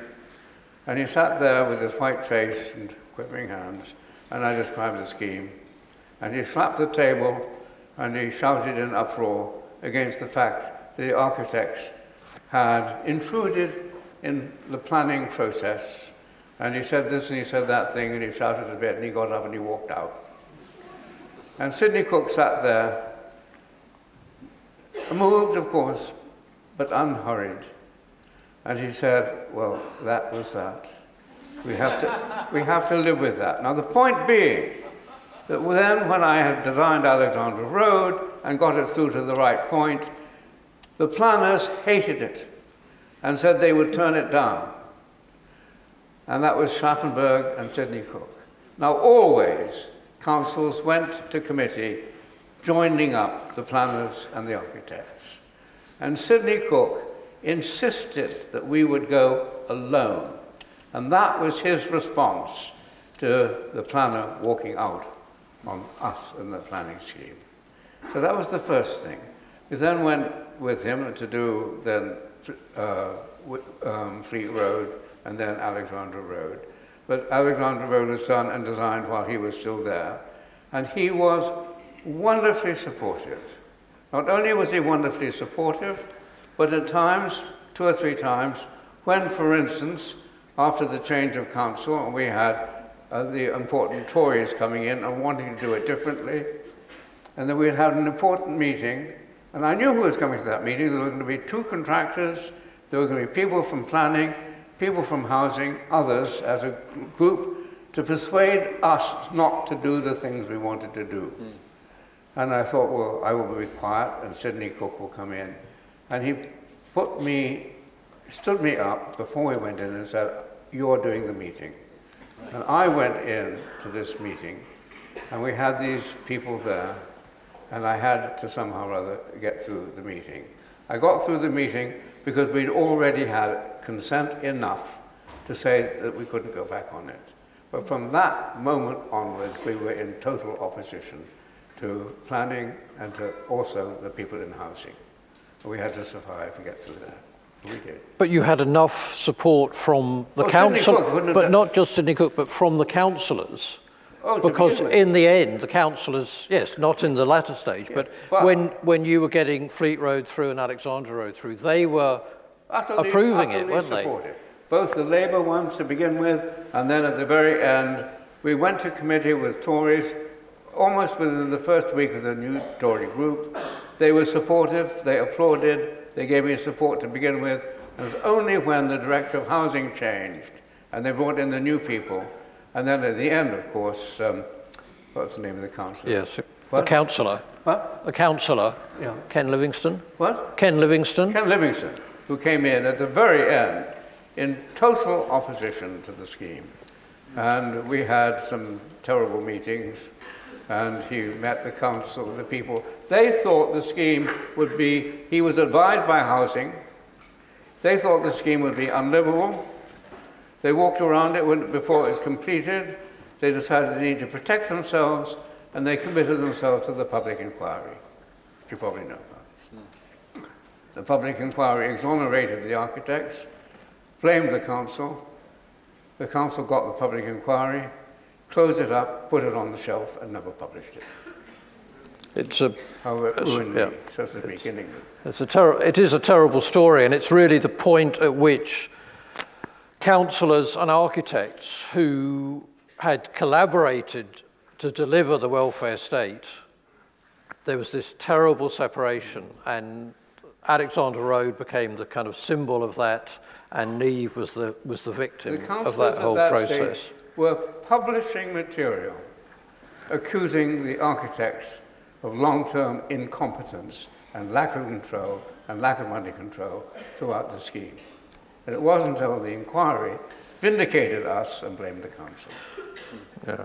and he sat there with his white face and quivering hands, and I described the scheme. And he slapped the table and he shouted in uproar against the fact that the architects had intruded in the planning process. And he said this and he said that thing and he shouted a bit and he got up and he walked out. And Sydney Cook sat there, moved, of course, but unhurried. And he said, well, that was that. We have to, we have to live with that. Now, the point being that then when I had designed Alexandra Road and got it through to the right point, the planners hated it and said they would turn it down. And that was Schlaffenberg and Sydney Cook. Now, always, councils went to committee joining up the planners and the architects. And Sydney Cook insisted that we would go alone. And that was his response to the planner walking out on us in the planning scheme. So that was the first thing. We then went with him to do then uh, um, Fleet Road and then Alexandra Road. But Alexandra Road was done and designed while he was still there. And he was wonderfully supportive. Not only was he wonderfully supportive, but at times, two or three times, when, for instance, after the change of council, we had uh, the important Tories coming in and wanting to do it differently, and then we had an important meeting, and I knew who was coming to that meeting. There were going to be two contractors, there were going to be people from planning, people from housing, others as a group to persuade us not to do the things we wanted to do. Mm. And I thought, well, I will be quiet, and Sydney Cook will come in. And he put me, stood me up before we went in and said, you're doing the meeting. And I went in to this meeting, and we had these people there, and I had to somehow or other get through the meeting. I got through the meeting because we'd already had consent enough to say that we couldn't go back on it. But from that moment onwards, we were in total opposition to planning and to also the people in housing. We had to survive and get through that. We did. But you had enough support from the well, council, but not just Sydney Cook, but from the councillors. Oh, because in the end, the councillors, yes, not in the latter stage, but, but, when, when you were getting Fleet Road through and Alexandra Road through, they were utterly, approving utterly it, weren't they? Both the Labour ones to begin with, and then at the very end, we went to committee with Tories almost within the first week of the new Tory group. They were supportive, they applauded, they gave me support to begin with. And it was only when the Director of Housing changed and they brought in the new people. And then at the end, of course, um, what's the name of the councillor? Yes, what? the councillor. What? The councillor. Yeah. Ken Livingstone. What? Ken Livingstone. Ken Livingstone, who came in at the very end in total opposition to the scheme. And we had some terrible meetings and he met the council, the people. They thought the scheme would be, he was advised by housing, they thought the scheme would be unlivable. They walked around it before it was completed. They decided they need to protect themselves, and they committed themselves to the public inquiry, which you probably know about. The public inquiry exonerated the architects, blamed the council. The council got the public inquiry, closed it up, put it on the shelf, and never published it. It's a, How it ruined yeah, me, so to speak, in England. It's a ter- it is a terrible story, and it's really the point at which councillors and architects who had collaborated to deliver the welfare state, there was this terrible separation, and Alexandra Road became the kind of symbol of that, and Neave was the, was the victim the of that whole that process. Stage, were publishing material accusing the architects of long-term incompetence and lack of control and lack of money control throughout the scheme. And it wasn't until the inquiry vindicated us and blamed the council. Yeah.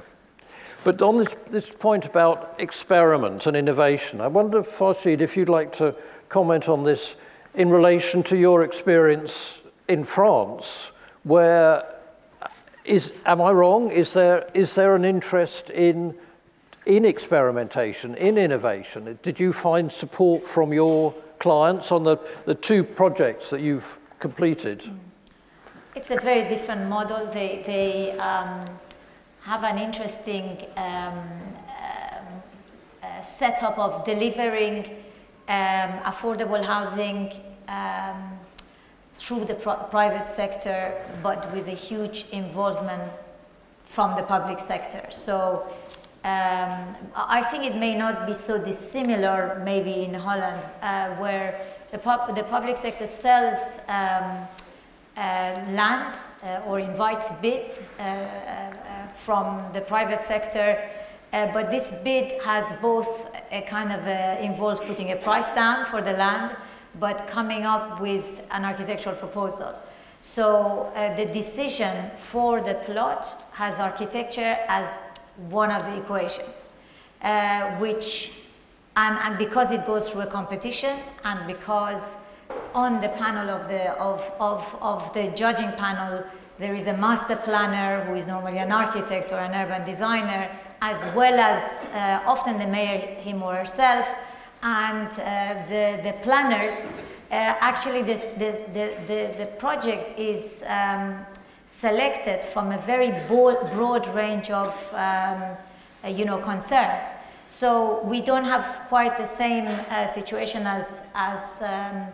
But on this, this point about experiment and innovation, I wonder, Farshid, if you'd like to comment on this in relation to your experience in France, where is, am I wrong? Is there, is there an interest in, in experimentation, in innovation? Did you find support from your clients on the, the two projects that you've completed? It's a very different model. They, they um, have an interesting um, um, uh, setup of delivering um, affordable housing um, through the private sector, but with a huge involvement from the public sector. So um, I think it may not be so dissimilar maybe in Holland, uh, where the, pub the public sector sells um, uh, land uh, or invites bids uh, uh, from the private sector uh, but this bid has both a kind of involves putting a price down for the land but coming up with an architectural proposal. So uh, the decision for the plot has architecture as one of the equations, uh, which, and, and because it goes through a competition and because on the panel of the, of, of, of the judging panel, there is a master planner who is normally an architect or an urban designer, as well as uh, often the mayor him or herself, and uh, the, the planners, uh, actually this, this, the, the, the project is um, selected from a very broad range of um, uh, you know, concerns. So we don't have quite the same uh, situation as, as, um,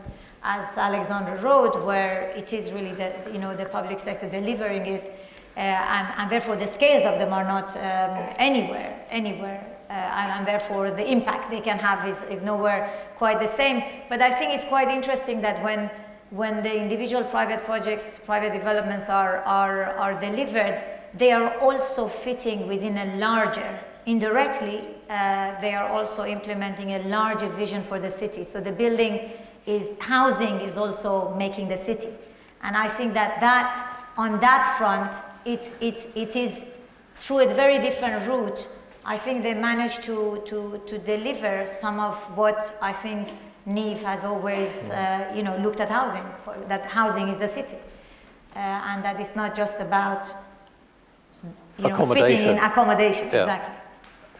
as Alexandra Road, where it is really the, you know, the public sector delivering it, uh, and, and, therefore the scales of them are not um, anywhere, anywhere and, and, therefore the impact they can have is, is nowhere quite the same. But I think it's quite interesting that when, when the individual private projects, private developments are, are, are delivered, they are also fitting within a larger, indirectly, uh, they are also implementing a larger vision for the city. So the building is, housing is also making the city. And I think that that, on that front, it, it, it is through a very different route. I think they managed to, to, to deliver some of what I think Neave has always, uh, you know, looked at housing, for, that housing is the city. Uh, and that it's not just about, you know, fitting in accommodation, yeah. exactly.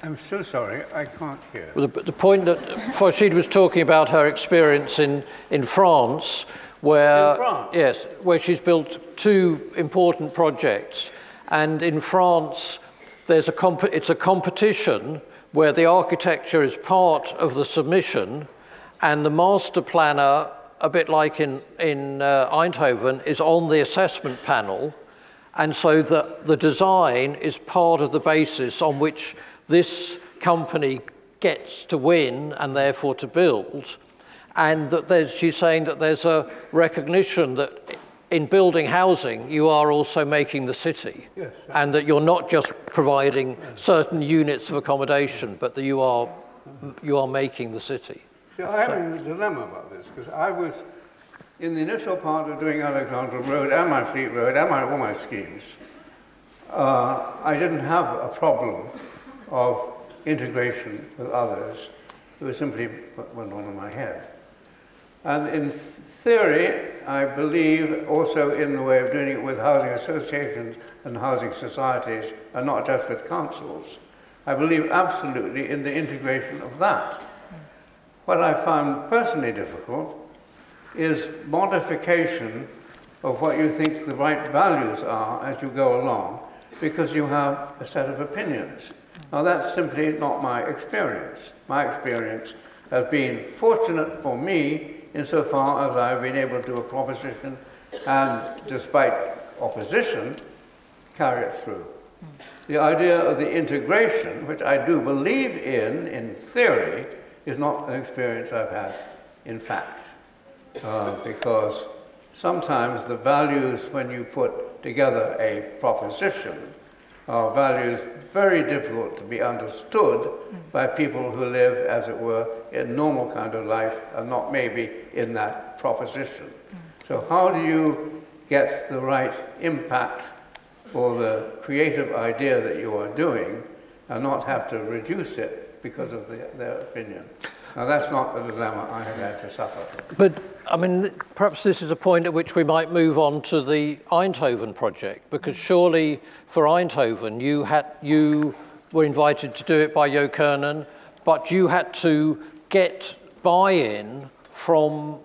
I'm so sorry, I can't hear. Well, the, the point that Farshid was talking about her experience in, in France, where in France? yes, where she's built two important projects, and in France, there's a it's a competition where the architecture is part of the submission, and the master planner, a bit like in in uh, Eindhoven, is on the assessment panel, and so the the design is part of the basis on which this company gets to win and therefore to build. And that there's, she's saying that there's a recognition that in building housing, you are also making the city. Yes, and that you're not just providing certain units of accommodation, but that you are, you are making the city. See, I have so. a dilemma about this, because I was in the initial part of doing Alexandra Road and my Fleet Road and my, all my schemes. Uh, I didn't have a problem of integration with others. It was simply what went on in my head. And in theory, I believe also in the way of doing it with housing associations and housing societies, and not just with councils. I believe absolutely in the integration of that. What I found personally difficult is modification of what you think the right values are as you go along, because you have a set of opinions. Now, that's simply not my experience. My experience has been fortunate for me insofar as I've been able to do a proposition and, despite opposition, carry it through. The idea of the integration, which I do believe in, in theory, is not an experience I've had in fact. Uh, because sometimes the values, when you put together a proposition, are values very difficult to be understood by people who live, as it were, in normal kind of life and not maybe in that proposition. So how do you get the right impact for the creative idea that you are doing and not have to reduce it because of the, their opinion? Now, that's not the dilemma I have had to suffer. But, I mean, perhaps this is a point at which we might move on to the Eindhoven project, because surely for Eindhoven, you, had, you were invited to do it by Jo Coenen, but you had to get buy-in from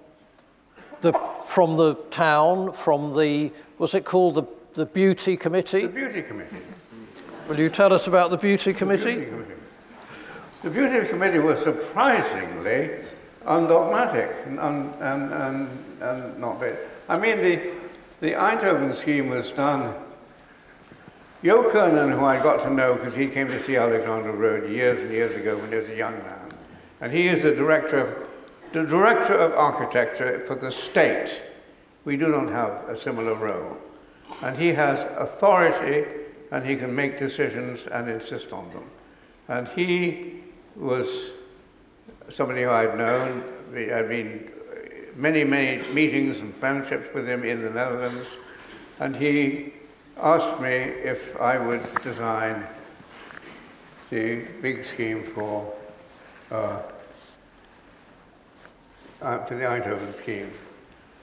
the, from the town, from the, what's it called, the, the Beauty Committee? The Beauty Committee. Will you tell us about the Beauty Committee? The Beauty Committee. The Beauty Committee was surprisingly undogmatic and, and, and, and not very. I mean, the, the Eindhoven scheme was done. Jo Coenen, who I got to know because he came to see Alexandra Road years and years ago when he was a young man, and he is the director of, the director of architecture for the state. We do not have a similar role. And he has authority and he can make decisions and insist on them. And he was somebody who I'd known. I'd been many, many meetings and friendships with him in the Netherlands, and he asked me if I would design the big scheme for, uh, uh, for the Eindhoven scheme.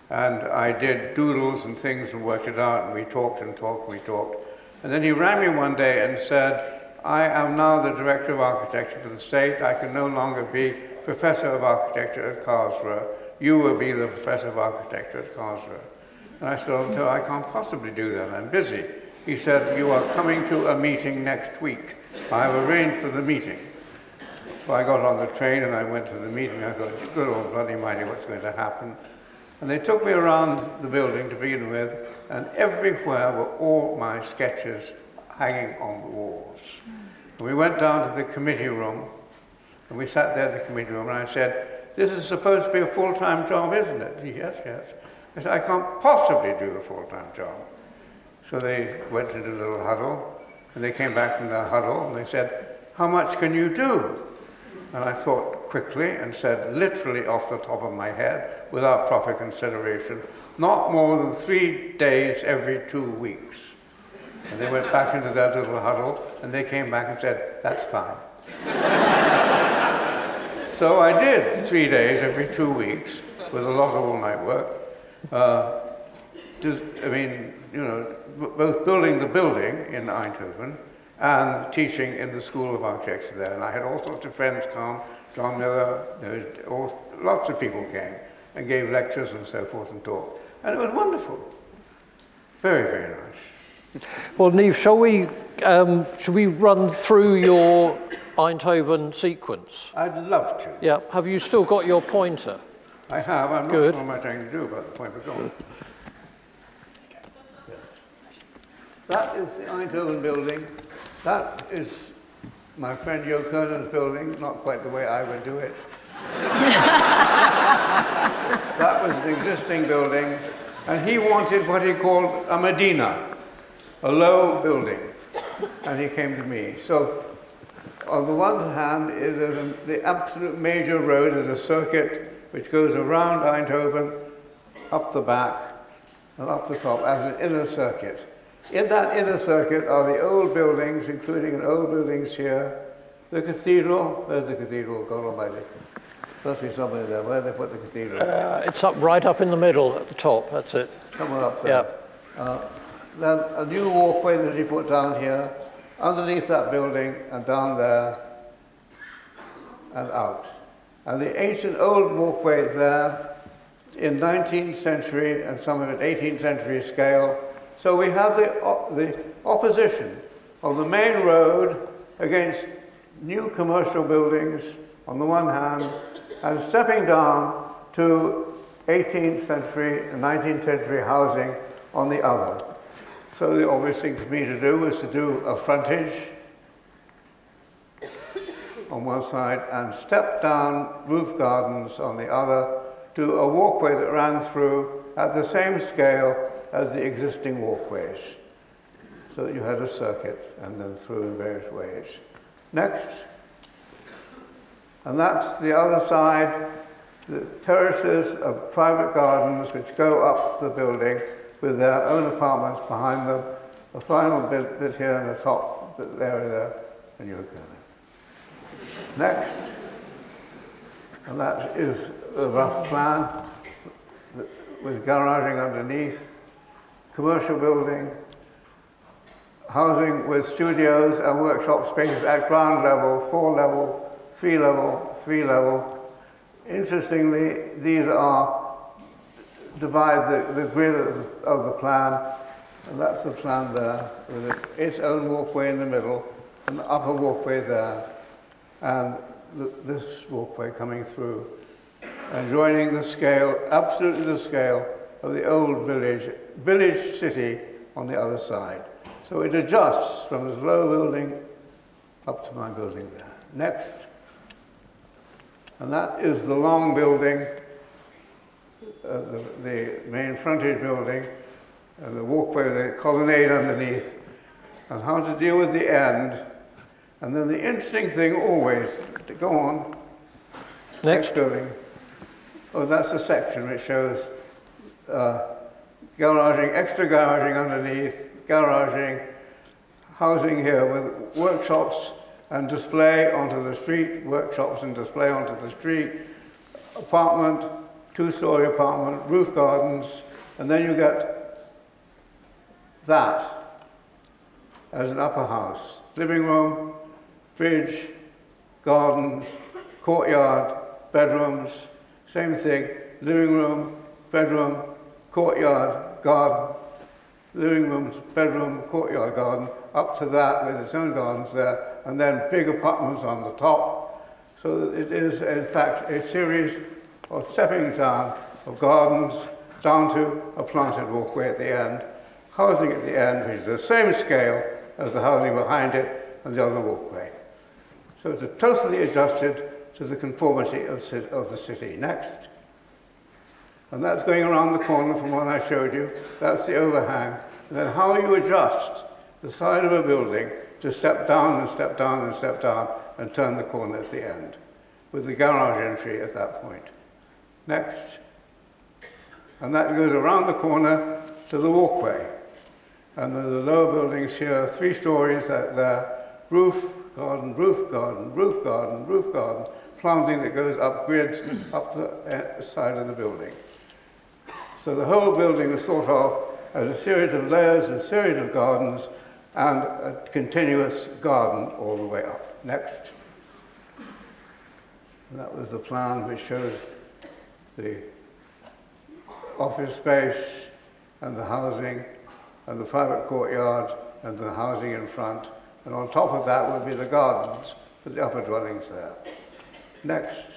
And I did doodles and things and worked it out, and we talked and talked and we talked. And then he rang me one day and said, I am now the Director of Architecture for the state. I can no longer be Professor of Architecture at Karlsruhe. You will be the Professor of Architecture at Karlsruhe. And I said, oh, I can't possibly do that. I'm busy. He said, you are coming to a meeting next week. I have arranged for the meeting. So I got on the train and I went to the meeting. I thought, good old bloody mighty, what's going to happen? And they took me around the building to begin with, and everywhere were all my sketches hanging on the walls. And we went down to the committee room, and we sat there in the committee room, and I said, this is supposed to be a full-time job, isn't it? Yes, yes. I said, I can't possibly do a full-time job. So they went into a little huddle, and they came back from the huddle, and they said, how much can you do? And I thought quickly and said, literally off the top of my head, without proper consideration, not more than three days every two weeks. And they went back into their little huddle, and they came back and said, that's fine. so I did three days every two weeks with a lot of all-night work. Uh, just, I mean, you know, both building the building in Eindhoven and teaching in the School of Architecture there. And I had all sorts of friends come, John Miller, was all, lots of people came and gave lectures and so forth and talked. And it was wonderful. Very, very nice. Well, Neave, shall we, um, shall we run through your Eindhoven sequence? I'd love to. Yeah. Have you still got your pointer? I have. I'm Good. not sure what I'm going to do about the point, but go. That is the Eindhoven building. That is my friend Jo Coenen's building, not quite the way I would do it. [LAUGHS] that was an existing building, and he wanted what he called a Medina, a low building, and he came to me. So, on the one hand, is a, the absolute major road is a circuit which goes around Eindhoven, up the back, and up the top as an inner circuit. In that inner circuit are the old buildings, including an old buildings here, the cathedral. Where's the cathedral? God Almighty. Must be somewhere there. Where they put the cathedral? Uh, it's up right up in the middle at the top. That's it. Somewhere up there. Yeah. Uh, then a new walkway that he put down here, underneath that building, and down there, and out. And the ancient old walkway there, in 19th century and some of it 18th century scale, so we have the, op the opposition of the main road against new commercial buildings on the one hand, and stepping down to 18th century and 19th century housing on the other. So the obvious thing for me to do was to do a frontage on one side and step down roof gardens on the other to a walkway that ran through at the same scale as the existing walkways. So that you had a circuit and then through in various ways. Next. And that's the other side, the terraces of private gardens which go up the building with their own apartments behind them. The final bit, bit here in the top bit there, there, and you're going. Next. And that is a rough plan with garaging underneath commercial building, housing with studios and workshop spaces at ground level, four level, three level, three level. Interestingly, these are divide the, the grid of the, of the plan, and that's the plan there, with its own walkway in the middle, an upper walkway there, and this walkway coming through, and joining the scale, absolutely the scale of the old village, village city on the other side. So it adjusts from this low building up to my building there. Next. And that is the long building, the, the main frontage building, and the walkway, the colonnade underneath, and how to deal with the end. And then the interesting thing always, to go on, Next. next building. Oh, that's the section which shows uh, garaging, extra garaging underneath, garaging, housing here with workshops and display onto the street, workshops and display onto the street, apartment, two-story apartment, roof gardens, and then you get that as an upper house. Living room, fridge, garden, courtyard, bedrooms, same thing, living room, bedroom, courtyard, garden, living rooms, bedroom, courtyard garden, up to that with its own gardens there, and then big apartments on the top. So it is, in fact, a series of stepping down of gardens down to a planted walkway at the end, housing at the end, which is the same scale as the housing behind it and the other walkway. So it's totally adjusted to the conformity of, of the city. Next. And that's going around the corner from what I showed you. That's the overhang. And then how you adjust the side of a building to step down and step down and step down and turn the corner at the end with the garage entry at that point. Next. And that goes around the corner to the walkway. And then the lower buildings here, three stories, that there, roof, garden, roof, garden, roof, garden, roof, garden, planting that goes up grids [CLEARS THROAT] up the uh, side of the building. So the whole building was thought of as a series of layers, a series of gardens, and a continuous garden all the way up. Next. And that was the plan which showed the office space and the housing and the private courtyard and the housing in front. And on top of that would be the gardens for the upper dwellings there. Next.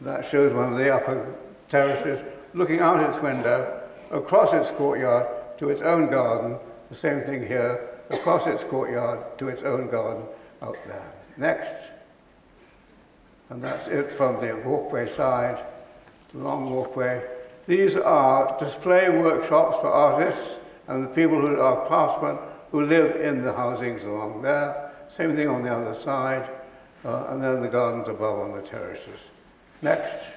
That shows one of the upper terraces looking out its window, across its courtyard to its own garden. The same thing here, across its courtyard to its own garden out there. Next. And that's it from the walkway side, the long walkway. These are display workshops for artists and the people who are craftsmen who live in the housings along there. Same thing on the other side, uh, and then the gardens above on the terraces. Next.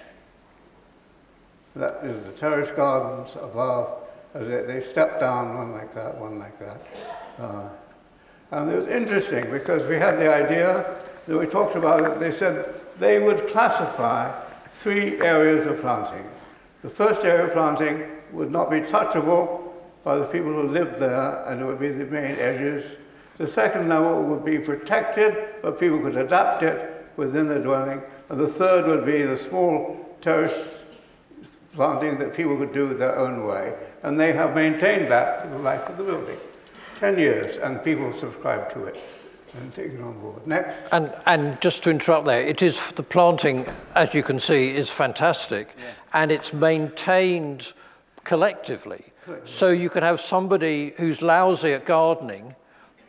That is the terrace gardens above. As they, they step down, one like that, one like that. Uh, and it was interesting because we had the idea that we talked about it. They said they would classify three areas of planting. The first area of planting would not be touchable by the people who lived there, and it would be the main edges. The second level would be protected, but people could adapt it within the dwelling. And the third would be the small terrace planting that people could do their own way. And they have maintained that for the life of the building. 10 years, and people subscribe to it and take it on board. Next. And, and just to interrupt there, it is the planting, as you can see, is fantastic, yeah. and it's maintained collectively. So you can have somebody who's lousy at gardening,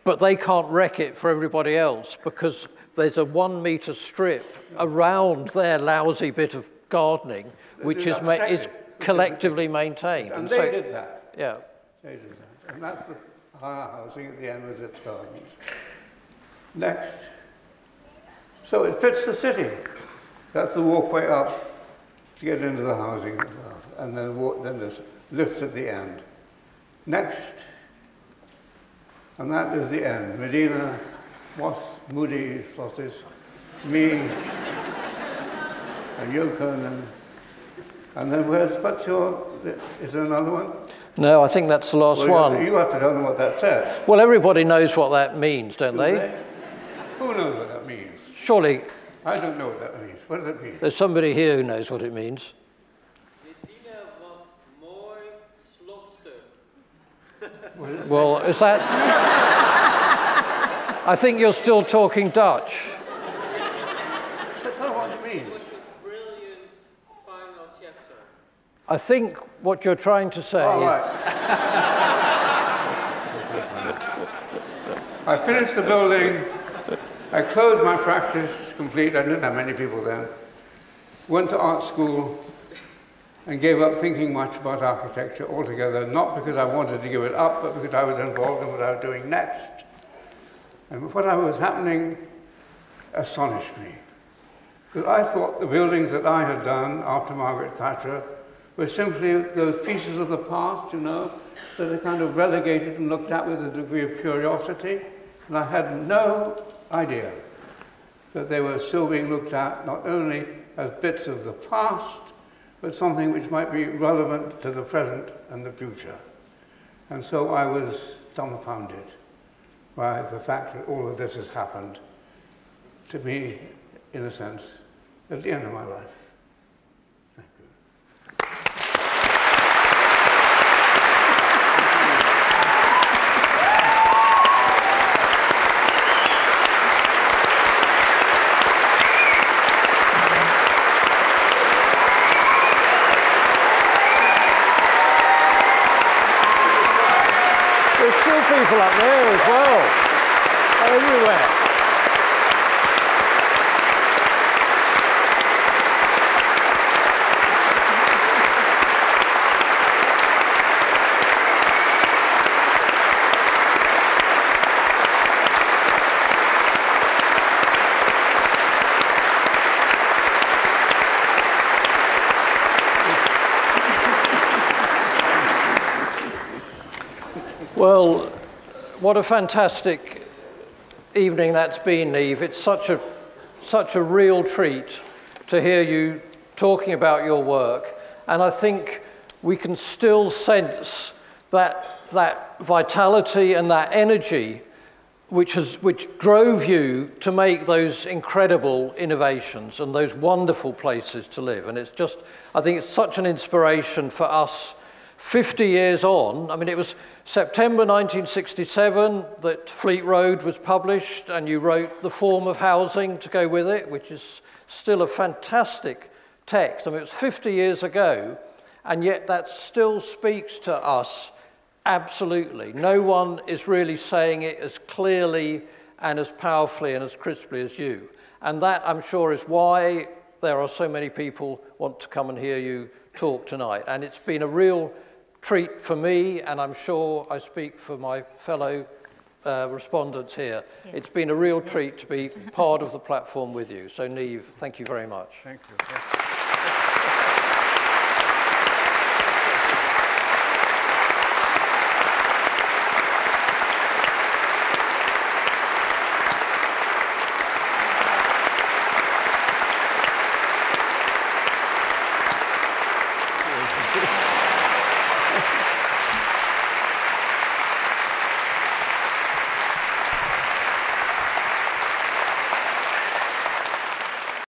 but they can't wreck it for everybody else because there's a one meter strip around their lousy bit of gardening, which is, ma- is collectively maintained. And, and they so, did that. Yeah. They did that. And that's the higher housing at the end with its gardens. Next. So it fits the city. That's the walkway up to get into the housing. And then, walk, then there's lifts at the end. Next. And that is the end. Medina, Moss, Moody, Slosses, me, [LAUGHS] and Yoko, and, and then where's, what's your, is there another one? No, I think that's the last well, one. You have, to, you have, to, tell them what that says. Well, everybody knows what that means, don't Do they? they? Who knows what that means? Surely. I don't know what that means. What does that mean? There's somebody here who knows what it means. Medina was more slotster. well, is that. I think you're still talking Dutch. So tell what it means. I think what you're trying to say. All right. I finished the building. I closed my practice complete. I didn't have many people then. Went to art school and gave up thinking much about architecture altogether, not because I wanted to give it up, but because I was involved in what I was doing next. And what I was happening astonished me. Because I thought the buildings that I had done after Margaret Thatcher were simply those pieces of the past, you know, that are kind of relegated and looked at with a degree of curiosity. And I had no idea that they were still being looked at not only as bits of the past, but something which might be relevant to the present and the future. And so I was dumbfounded by the fact that all of this has happened to me, in a sense, at the end of my life. What a fantastic evening that's been, Neave. It's such a, such a real treat to hear you talking about your work. And I think we can still sense that, that vitality and that energy which, has, which drove you to make those incredible innovations and those wonderful places to live. And it's just, I think it's such an inspiration for us 50 years on. I mean, it was September 1967 that Fleet Road was published, and you wrote The Form of Housing to go with it, which is still a fantastic text. I mean, it was 50 years ago, and yet that still speaks to us absolutely. No one is really saying it as clearly and as powerfully and as crisply as you. And that, I'm sure, is why there are so many people want to come and hear you talk tonight. And it's been a real treat for me, and I'm sure I speak for my fellow uh, respondents here. Yes. It's been a real treat to be part of the platform with you. So, Neave, thank you very much. Thank you.